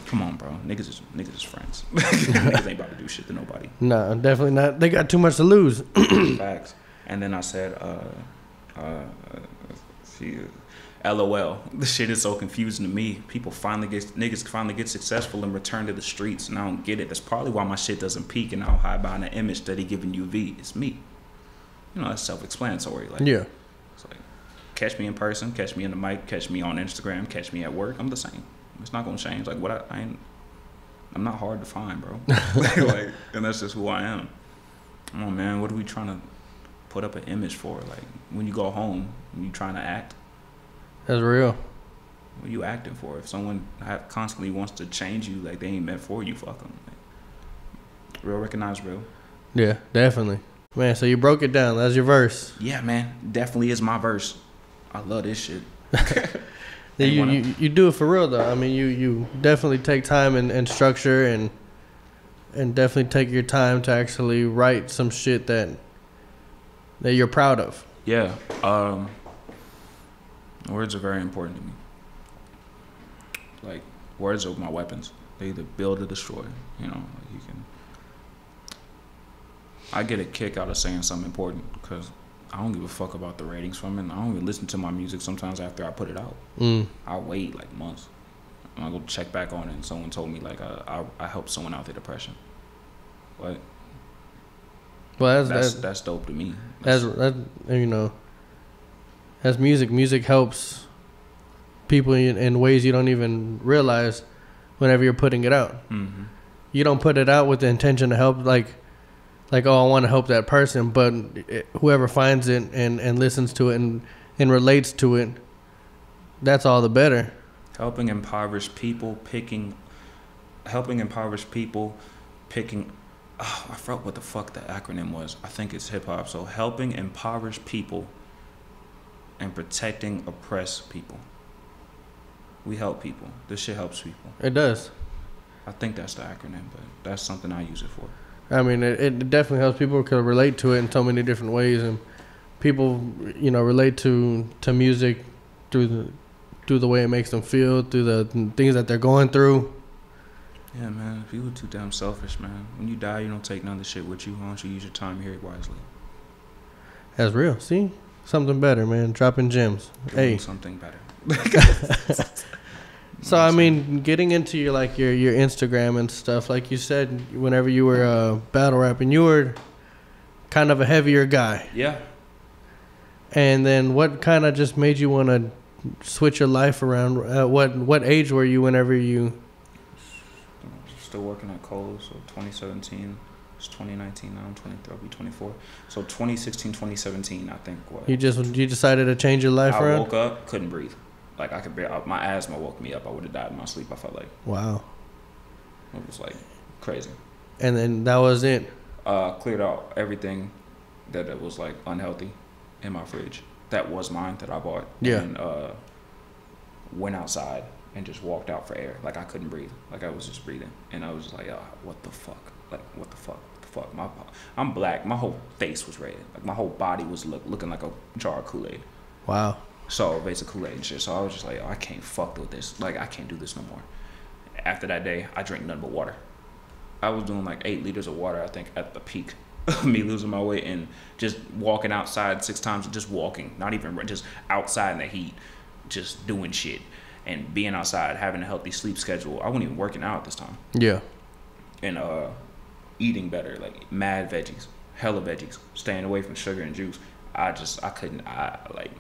Come on, bro. Niggas is niggas is friends. niggas ain't about to do shit to nobody. Nah, definitely not. They got too much to lose. Facts. And then I said, uh, Uh, she, LOL. The shit is so confusing to me. People finally get niggas finally get successful and return to the streets, and I don't get it. That's probably why my shit doesn't peak, and I don't hide behind an image that he giving you V. It's me. You know, that's self-explanatory. Like, Yeah. it's like, catch me in person, catch me in the mic, catch me on Instagram, catch me at work. I'm the same. It's not gonna change. Like what I, I ain't. I'm not hard to find, bro. like, and that's just who I am. Come on, man. What are we trying to put up an image for? Like when you go home, when you trying to act, That's real. what are you acting for? If someone constantly wants to change you, like they ain't meant for you, fuck them. Like, real recognize real. Yeah, definitely. Man, so you broke it down. That's your verse. Yeah, man. Definitely is my verse. I love this shit. You, you you do it for real though. I mean, you you definitely take time and, and structure and and definitely take your time to actually write some shit that that you're proud of. Yeah. Um, words are very important to me. Like words are my weapons. They either build or destroy. You know, like you can. I get a kick out of saying something important because I don't give a fuck about the ratings from it. I don't even listen to my music sometimes after I put it out. Mm. I wait like months. I go check back on it, and someone told me like uh, I I helped someone out their depression. What? Well, that's That's that's that's dope to me. that's, that you know. As music, music helps people in, in ways you don't even realize whenever you're putting it out. hmm you don't put it out with the intention to help like like oh i want to help that person but it, whoever finds it and and listens to it and and relates to it that's all the better. Helping impoverished people picking helping impoverished people picking oh, i forgot what the fuck the acronym was. I think it's hip-hop. So helping impoverished people and protecting oppressed people. We help people. This shit helps people. It does. I think that's the acronym but that's something i use it for. I mean it, it definitely helps people can relate to it in so many different ways and people you know relate to to music through the through the way it makes them feel through the things that they're going through. Yeah man people are too damn selfish man. When you die you don't take none of the shit with you. Why don't you use your time here wisely? That's real. See SumthingBeddar man dropping gems Doing hey SumthingBeddar So I mean, getting into your like your your Instagram and stuff, like you said, whenever you were uh, battle rapping, you were kind of a heavier guy. yeah And then what kind of just made you want to switch your life around? Uh, what what age were you whenever you? Still working at Kohl's, so 2017. It's 2019 now. I'm 23. I'll be 24. So 2016, 2017, I think. What? You just you decided to change your life I around? woke up, couldn't breathe. Like I could bear. My asthma woke me up. I would have died in my sleep. I felt like Wow. it was like crazy. And then that was it. Uh, cleared out everything that it was like unhealthy in my fridge. That was mine that I bought. Yeah. And uh, went outside and just walked out for air. Like I couldn't breathe. Like I was just breathing, and I was like, oh, what the fuck? Like what the fuck? What the fuck? My I'm black. My whole face was red. Like my whole body was look, looking like a jar of Kool Aid. Wow. So basic Kool Aid and shit. So I was just like, oh, I can't fuck with this. Like I can't do this no more. After that day, I drank nothing but water. I was doing like eight liters of water, I think, at the peak of me losing my weight and just walking outside six times, just walking, not even just outside in the heat, just doing shit and being outside, having a healthy sleep schedule. I wasn't even working out at this time Yeah. and uh, eating better, like mad veggies, hella veggies, staying away from sugar and juice. I just I couldn't I like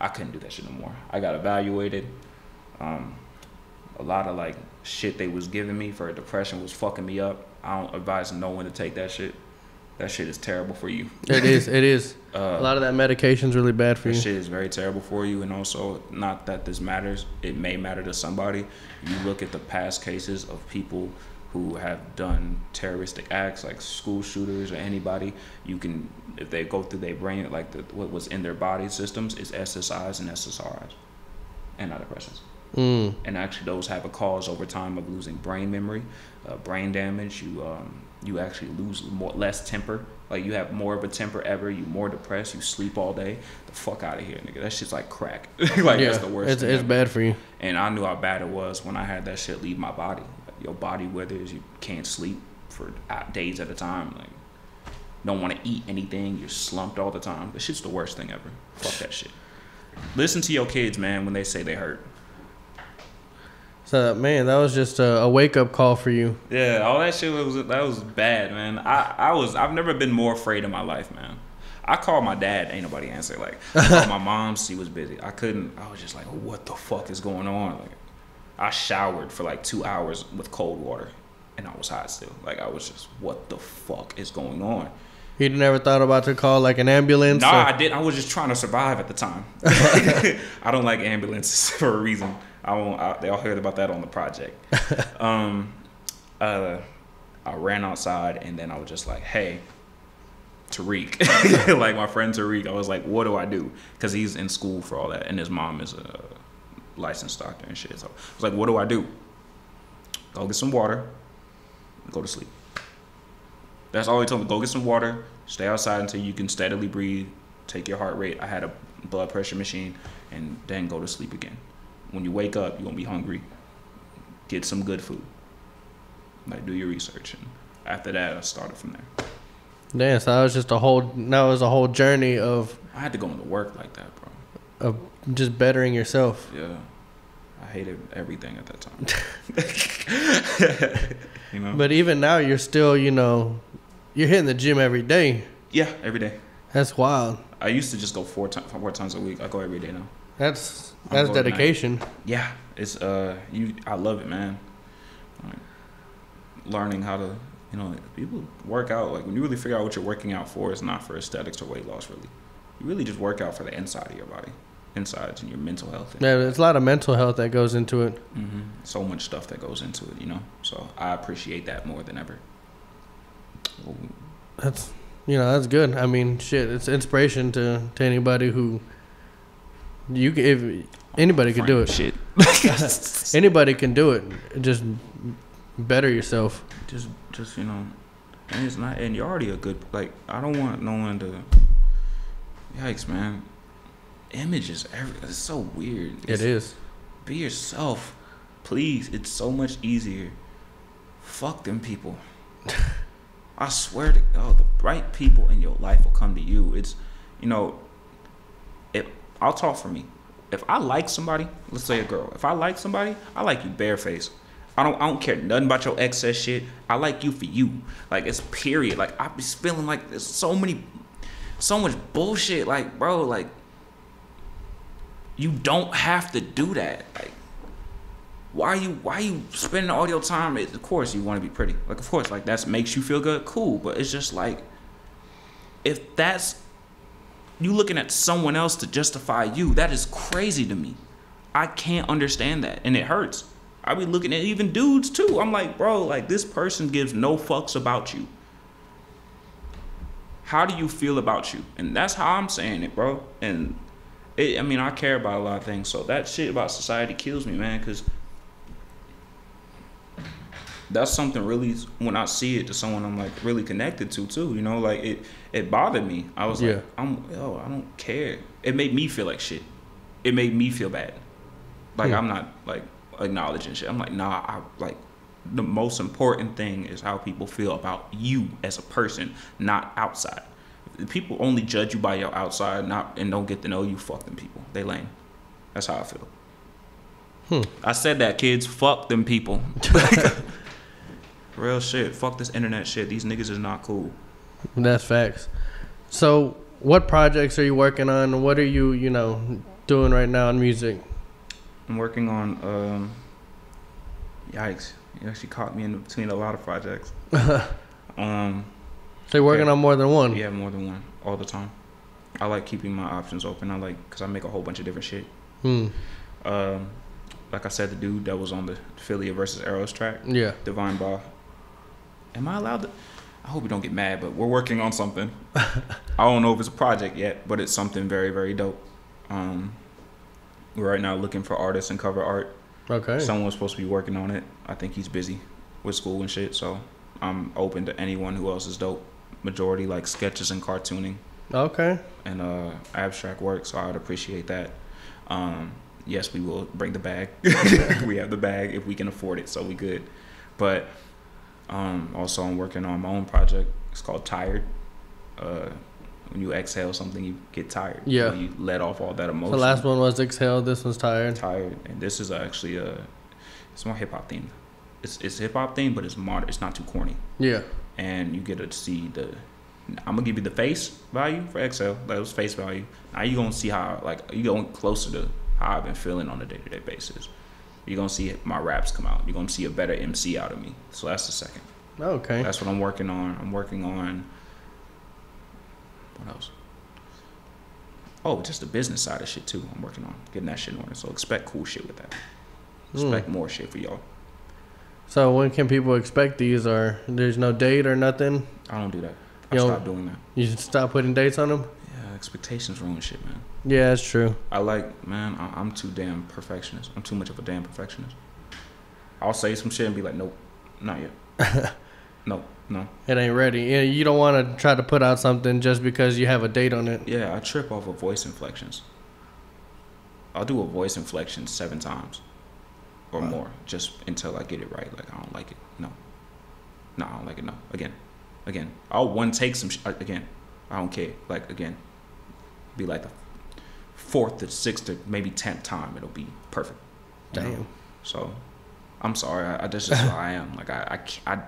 I couldn't do that shit no more. I got evaluated. Um, a lot of like shit they was giving me for depression was fucking me up. I don't advise no one to take that shit. That shit is terrible for you. It is. It is. Uh, A lot of that medication's really bad for you. shit is very terrible for you, and also not that this matters. It may matter to somebody. You look at the past cases of people who have done terroristic acts, like school shooters or anybody. You can, if they go through their brain, like the, what was in their body systems is SSIs and SSRIs, and antidepressants. Mm. And actually, those have a cause over time of losing brain memory, uh, brain damage. You um, you actually lose more less temper. Like you have more of a temper ever. You more depressed. You sleep all day. The fuck out of here, nigga. That shit's like crack. like yeah. that's the worst. It's thing it's bad for you. And I knew how bad it was when I had that shit leave my body. Your body withers. You can't sleep for days at a time. Like don't want to eat anything. You're slumped all the time. This shit's the worst thing ever. Fuck that shit. Listen to your kids, man, when they say they hurt. So man, that was just a, a wake up call for you. Yeah, all that shit was that was bad, man. I I was I've never been more afraid in my life, man. I called my dad, ain't nobody answer. Like I called my mom, she was busy. I couldn't. I was just like, what the fuck is going on? Like I showered for like two hours with cold water, and I was hot still. Like I was just, what the fuck is going on? You never thought about to call like an ambulance? Nah, or- I didn't. I was just trying to survive at the time. I don't like ambulances for a reason. I won't. I, they all heard about that on the project. um, uh, I ran outside and then I was just like, "Hey, Tariq," like my friend Tariq. I was like, "What do I do?" Because he's in school for all that, and his mom is a licensed doctor and shit. So I was like, "What do I do?" Go get some water. Go to sleep. That's all he told me. Go get some water. Stay outside until you can steadily breathe. Take your heart rate. I had a blood pressure machine, and then go to sleep again. When you wake up, you're gonna be hungry. Get some good food. Like do your research, and after that, I started from there. Damn, so that was just a whole. That was a whole journey of I had to go into work like that, bro. of just bettering yourself. Yeah, I hated everything at that time. you know. But even now, you're still, you know, you're hitting the gym every day. yeah, every day. That's wild. I used to just go four times, four times a week. I go every day now. That's that's dedication. Yeah, it's uh, you. I love it, man. Like, learning how to, you know, people work out. Like when you really figure out what you're working out for, it's not for aesthetics or weight loss. Really, you really just work out for the inside of your body, insides and your mental health. Yeah, there's a lot of mental health that goes into it. hmm So much stuff that goes into it, you know. So I appreciate that more than ever. That's you know that's good. I mean, shit, it's inspiration to to anybody who you if anybody can do it. Shit. Anybody can do it. Just better yourself. just just you know and it's not and you're already a good like i don't want no one to yikes man image is every it's so weird It is. be yourself please it's so much easier fuck them people i swear to god the right people in your life will come to you it's you know if i'll talk for me if i like somebody let's say a girl if i like somebody i like you barefaced I don't, I don't care nothing about your excess shit. I like you for you. Like it's period. Like I be feeling like there's so many, so much bullshit. Like bro, like you don't have to do that. Like why you why you spending all your time? Of course you want to be pretty. Like of course like that makes you feel good. Cool, but it's just like if that's you looking at someone else to justify you, that is crazy to me. I can't understand that, and it hurts. I be looking at even dudes too. I'm like, bro, like this person gives no fucks about you. How do you feel about you? And that's how I'm saying it, bro. And it, I mean, I care about a lot of things. So that shit about society kills me, man, because that's something really when I see it to someone I'm like really connected to too. You know, like it it bothered me. I was Yeah. like, I'm yo, I don't care. It made me feel like shit. It made me feel bad. Like Hmm. I'm not like acknowledging shit. I'm like, nah, I like the most important thing is how people feel about you as a person, not outside. People only judge you by your outside, not and don't get to know you. Fuck them people. They lame. That's how I feel. Hmm. I said that, kids. Fuck them people. Real shit. Fuck this internet shit. These niggas is not cool. That's facts. So, what projects are you working on? What are you, you know, doing right now in music? I'm working on. um Yikes! You actually caught me in between a lot of projects. um. You're working on more than one. Yeah, more than one all the time. I like keeping my options open. I like because I make a whole bunch of different shit. Hmm. Um, like I said, the dude that was on the Philia versus Eros track, Yeah. Divine Ball. Am I allowed to? I hope you don't get mad, but we're working on something. I don't know if it's a project yet, but it's something very, very dope. Um, we're right now looking for artists and cover art. Okay. Someone's supposed to be working on it. I think he's busy with school and shit, so I'm open to anyone who else is dope. Majority like sketches and cartooning Okay. and uh, abstract work, so I would appreciate that. Um, yes, we will bring the bag. we have the bag if we can afford it, so we good. But um, also, I'm working on my own project. It's called Tired. uh, when you exhale something, you get tired. Yeah. When you let off all that emotion. The last one was exhale. This one's tired. tired, and this is actually a it's more hip hop themed. It's it's hip hop themed, but it's modern. It's not too corny, Yeah. And you get to see the. I'm gonna give you the face value for Exhale. That was face value. Now you gonna see how like you going closer to how I've been feeling on a day to day basis. You're gonna see my raps come out. You're gonna see a better MC out of me. So that's the second. Okay. That's what I'm working on. I'm working on. What else? Oh, just the business side of shit too. I'm working on getting that shit in order. So expect cool shit with that. Hmm. Expect more shit for y'all. So when can people expect these? Or there's no date or nothing? I don't do that. I stopped doing that. You should stop putting dates on them. Yeah, expectations ruin shit, man. Yeah, that's true. I like, man. I- I'm too damn perfectionist. I'm too much of a damn perfectionist. I'll say some shit and be like, nope, not yet. nope, no. It ain't ready. Yeah, you don't want to try to put out something just because you have a date on it. Yeah, I trip off of voice inflections. I'll do a voice inflection seven times or Wow. more just until I get it right. Like I don't like it. No. No, I don't like it. No. Again. Again. I'll one take some sh- uh, again. I don't care. Like again. Be like the fourth to sixth or maybe tenth time it'll be perfect. you know? Damn. So I'm sorry. I, I that's just who I am. Like I I, I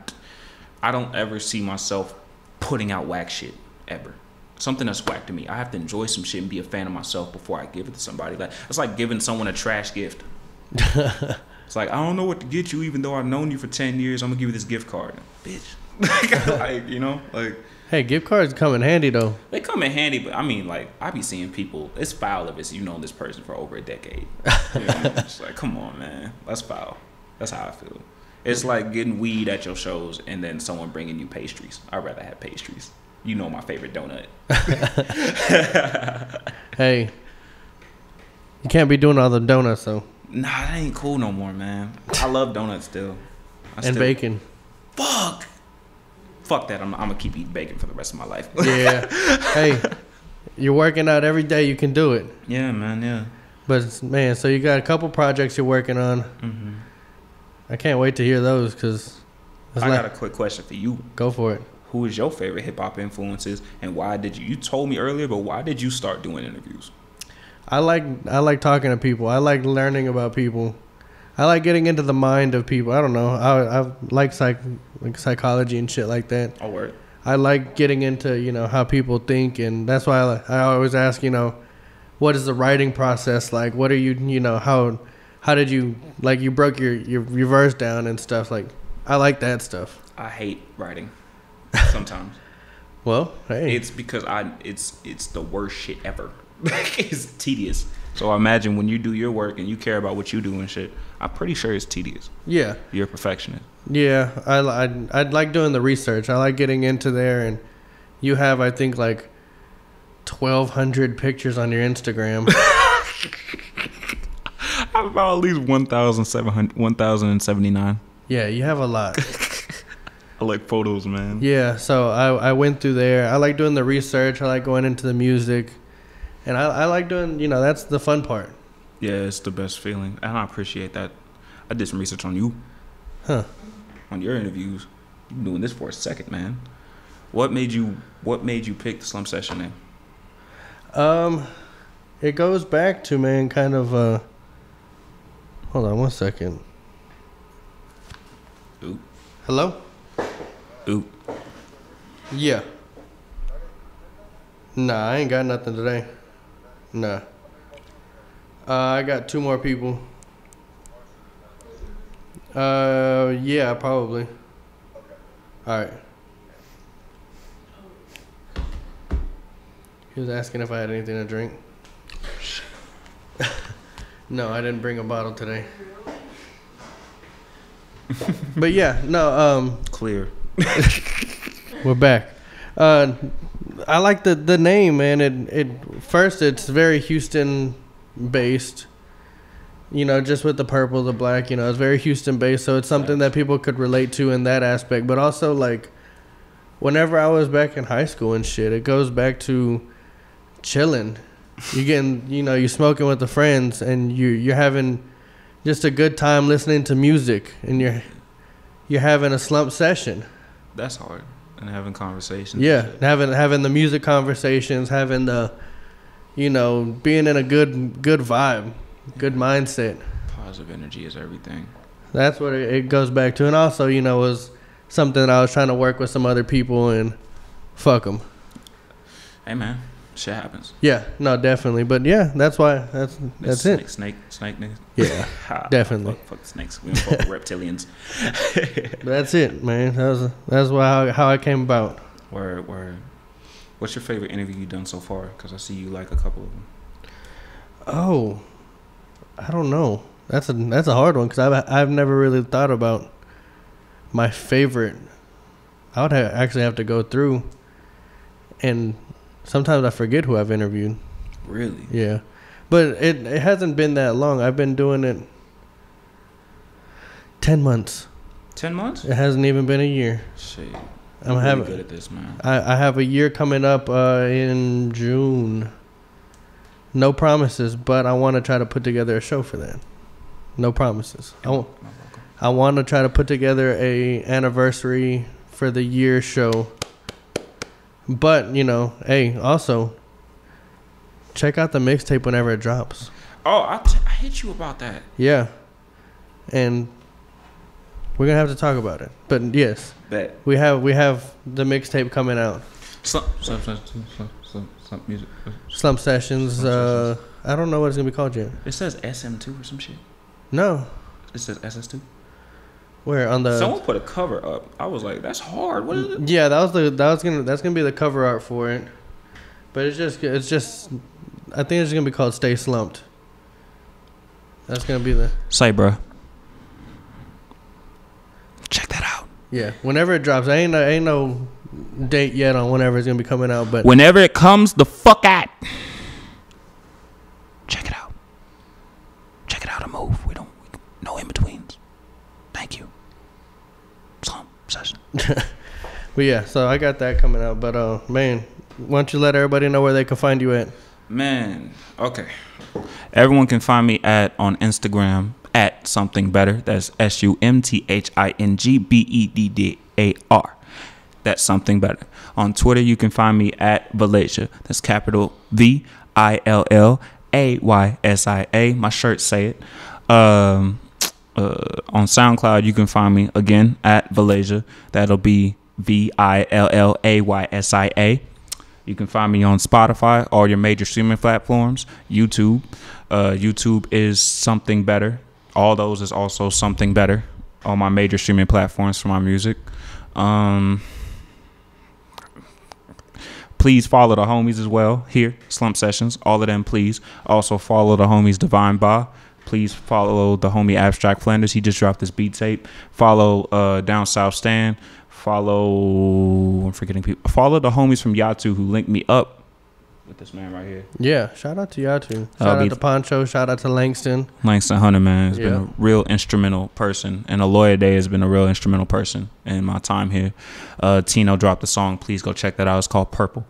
I don't ever see myself putting out whack shit ever. Something that's whack to me. I have to enjoy some shit and be a fan of myself before I give it to somebody. Like it's like giving someone a trash gift. it's like I don't know what to get you, even though I've known you for ten years. I'm gonna give you this gift card, bitch. like you know, like Hey, gift cards come in handy though. they come in handy. But I mean, like I be seeing people. It's foul if it's you know this person for over a decade. You know, it's like come on, man, that's foul. That's how I feel. It's like getting weed at your shows and then someone bringing you pastries. I'd rather have pastries. You know my favorite donut. Hey, you can't be doing all the donuts though, Nah, that ain't cool no more, man. I love donuts still. I and still- bacon. Fuck. Fuck that. I'm, I'm gonna keep eating bacon for the rest of my life. Yeah. hey, you're working out every day. You can do it. yeah, man. Yeah. But man, so you got a couple projects you're working on. Mm-hmm. I can't wait to hear those because I got a quick question for you. go for it. Who is your favorite hip hop influences, and why did you? You told me earlier, but why did you start doing interviews? I like I like talking to people. I like learning about people. I like getting into the mind of people. I don't know. I I like psych like psychology and shit like that. Oh, word. I like getting into you know how people think, and that's why I, I always ask you know, what is the writing process like? What are you you know how how did you like you broke your your, your verse down and stuff like I like that stuff. I hate writing. Sometimes Well, hey, it's because I it's it's the worst shit ever. it's tedious. So I imagine when you do your work and you care about what you do and shit, I'm pretty sure it's tedious. yeah, You're a perfectionist. yeah. I I I'd like doing the research. I like getting into there, and you have I think like twelve hundred pictures on your Instagram. I have about at least 1,700 1,079. yeah, you have a lot. I like photos, man. Yeah, so I, I went through there. I like doing the research. I like going into the music, and I, I like doing you know that's the fun part. Yeah, it's the best feeling, and I appreciate that. I did some research on you, Huh. on your interviews. You doing this for a second, man. What made you What made you pick the slum session name? Um, it goes back to man, kind of. Uh, hold on one second. Ooh, Hello. ooh. Yeah. Nah, I ain't got nothing today. Nah. Uh, I got two more people. Uh, yeah, probably. All right. He was asking if I had anything to drink. no, I didn't bring a bottle today. but yeah, no, um, Clear. we're back. Uh, I like the the name, man. It it first it's very Houston based. You know, just with the purple, the black. You know, it's very Houston based, so it's something that people could relate to in that aspect. But also, like, whenever I was back in high school and shit, it goes back to chilling. You getting, you know, you smoking with the friends, and you you're having just a good time listening to music, and you're you're having a slump session. That's hard. Talking, having conversations. Yeah, having having the music conversations, having the, you know, being in a good good vibe, good mindset. Positive energy is everything. That's what it, it goes back to, and also, you know, was something that I was trying to work with some other people and fuck them. Hey man, shit happens. Yeah, no, definitely, but yeah, that's why that's that's snake, it. Snake, snake, snake. Yeah, definitely. Fuck, fuck snakes. We don't fuck reptilians. That's it, man. That was that's why how, how I came about. Word, word. What's your favorite interview you've done so far? Because I see you like a couple of them. Oh, I don't know. That's a that's a hard one because I've I've never really thought about my favorite. I would ha- actually have to go through, and sometimes I forget who I've interviewed. Really? Yeah, but it it hasn't been that long. I've been doing it ten months. Ten months? It hasn't even been a year. Shit. I'm I'm really having good at this, man. I, I have a year coming up uh, in June. No promises, but I want to try to put together a show for that. No promises. I want, I want to try to put together a anniversary for the year show. But you know, hey, also check out the mixtape whenever it drops. Oh, I, t- I hit you about that. Yeah, and we're gonna have to talk about it. But yes, Bet. we have we have the mixtape coming out. Slump, slump, slump, slump, slump, music. Slump sessions. Slump Uh, I don't know what it's gonna be called yet. It says SM2 or some shit. No, It says SS2. Where on the Someone put a cover up. I was like, that's hard. What is it? yeah, that was the that was gonna that's gonna be the cover art for it. But it's just it's just I think it's gonna be called Stay Slumped. That's gonna be the Say, bro. Check that out. yeah. Whenever it drops, I ain't no, ain't no date yet on whenever it's gonna be coming out. But Whenever it comes, the fuck at. Check it out. Check it out and move. We don't, we, no in betweens. Thank you. Slump session. but yeah, so I got that coming out. But uh, man, why don't you let everybody know where they can find you at? Man, okay. Everyone can find me at on Instagram at SumthingBeddar. That's S U M T H I N G B E D D A R. That's SumthingBeddar. On Twitter, you can find me at Villaysia. That's capital V I L L A Y S I A. My shirts say it. Um, uh, on SoundCloud, you can find me again at Villaysia. That'll be V I L L A Y S I A. You can find me on Spotify, all your major streaming platforms, YouTube. Uh, YouTube is SumthingBeddar. All those is also SumthingBeddar. All my major streaming platforms for my music. Um, please follow the homies as well here, Slump Sessions. All of them, please. Also follow the homies Divine Ba. Please follow the homie Abstract Flanders. He just dropped this beat tape. Follow uh, Down South Stan. Follow I'm forgetting people. Follow the homies from Yatu who linked me up with this man right here. Yeah, shout out to. I'll Shout out to Poncho. Shout out to Langston. Langston Hunter, man, has been a real instrumental person, and a lawyer day has been a real instrumental person in my time here. Uh, Tino dropped a song. Please go check that out. It's called Purple.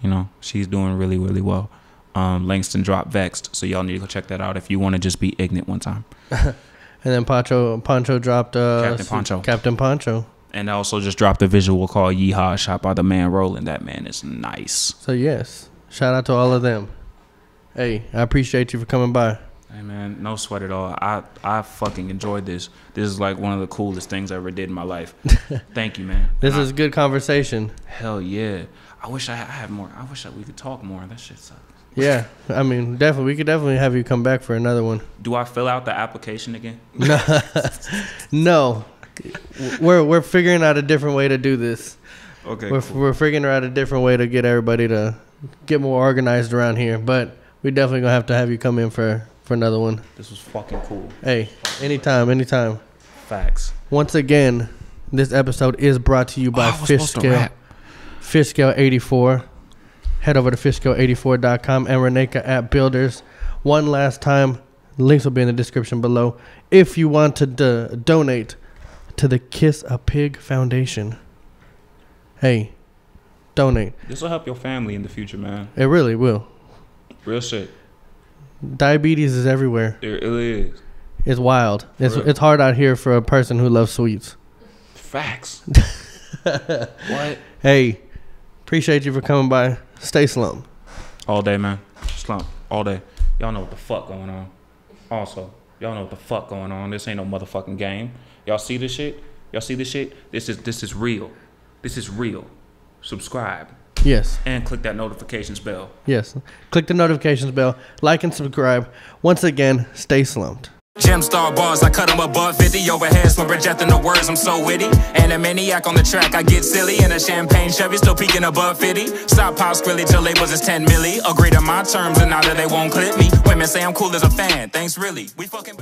You know, she's doing really, really well. Um, Langston dropped Vexed, so y'all need to go check that out if you want to just be ignorant one time. And then Pancho Pancho dropped uh Captain Pancho. Captain Poncho. And I also just dropped a visual called Yeehaw, shot by the man Roland. That man is nice. So yes, shout out to all of them. Hey, I appreciate you for coming by. Hey man, no sweat at all. I I fucking enjoyed this. This is like one of the coolest things I ever did in my life. Thank you, man. This And I- is good conversation. hell yeah. I wish I, I had more. I wish that we could talk more. That shit sucks. Yeah, I mean, definitely, we could definitely have you come back for another one. Do I fill out the application again? No, no. we're we're figuring out a different way to do this. Okay. We're we're figuring out a different way to get everybody to get more organized around here. But we definitely gonna have to have you come in for for another one. This was fucking cool. Hey, anytime, anytime. Facts. Once again, this episode is brought to you by Oh, Fish Scale. Fish Scale 84. Head over to fishscale84.com and Reneka App Builders. One last time, links will be in the description below. If you want to do- donate to the Kiss a Pig Foundation, hey, donate. This will help your family in the future, man. It really will. Real shit. Diabetes is everywhere. It really is. It's wild. It's real. it's hard out here for a person who loves sweets. Facts. what? Hey, appreciate you for coming by. Stay slum. All day, man. Slump. All day. Y'all know what the fuck going on. Also, y'all know what the fuck going on. This ain't no motherfucking game. Y'all see this shit? Y'all see this shit? This is this is real. This is real. Subscribe Yes, and click that notifications bell. yes. Click the notifications bell, like and subscribe. Once again, stay slumped. Gem star bars, I cut them above 50 overhead, swim rejecting the words, I'm so witty. And a maniac on the track, I get silly. In a champagne Chevy, still peaking above 50. Stop pop squilly till labels is 10 milli. Agree to my terms, and now that they won't clip me. Women say I'm cool as a fan, thanks really. We fucking.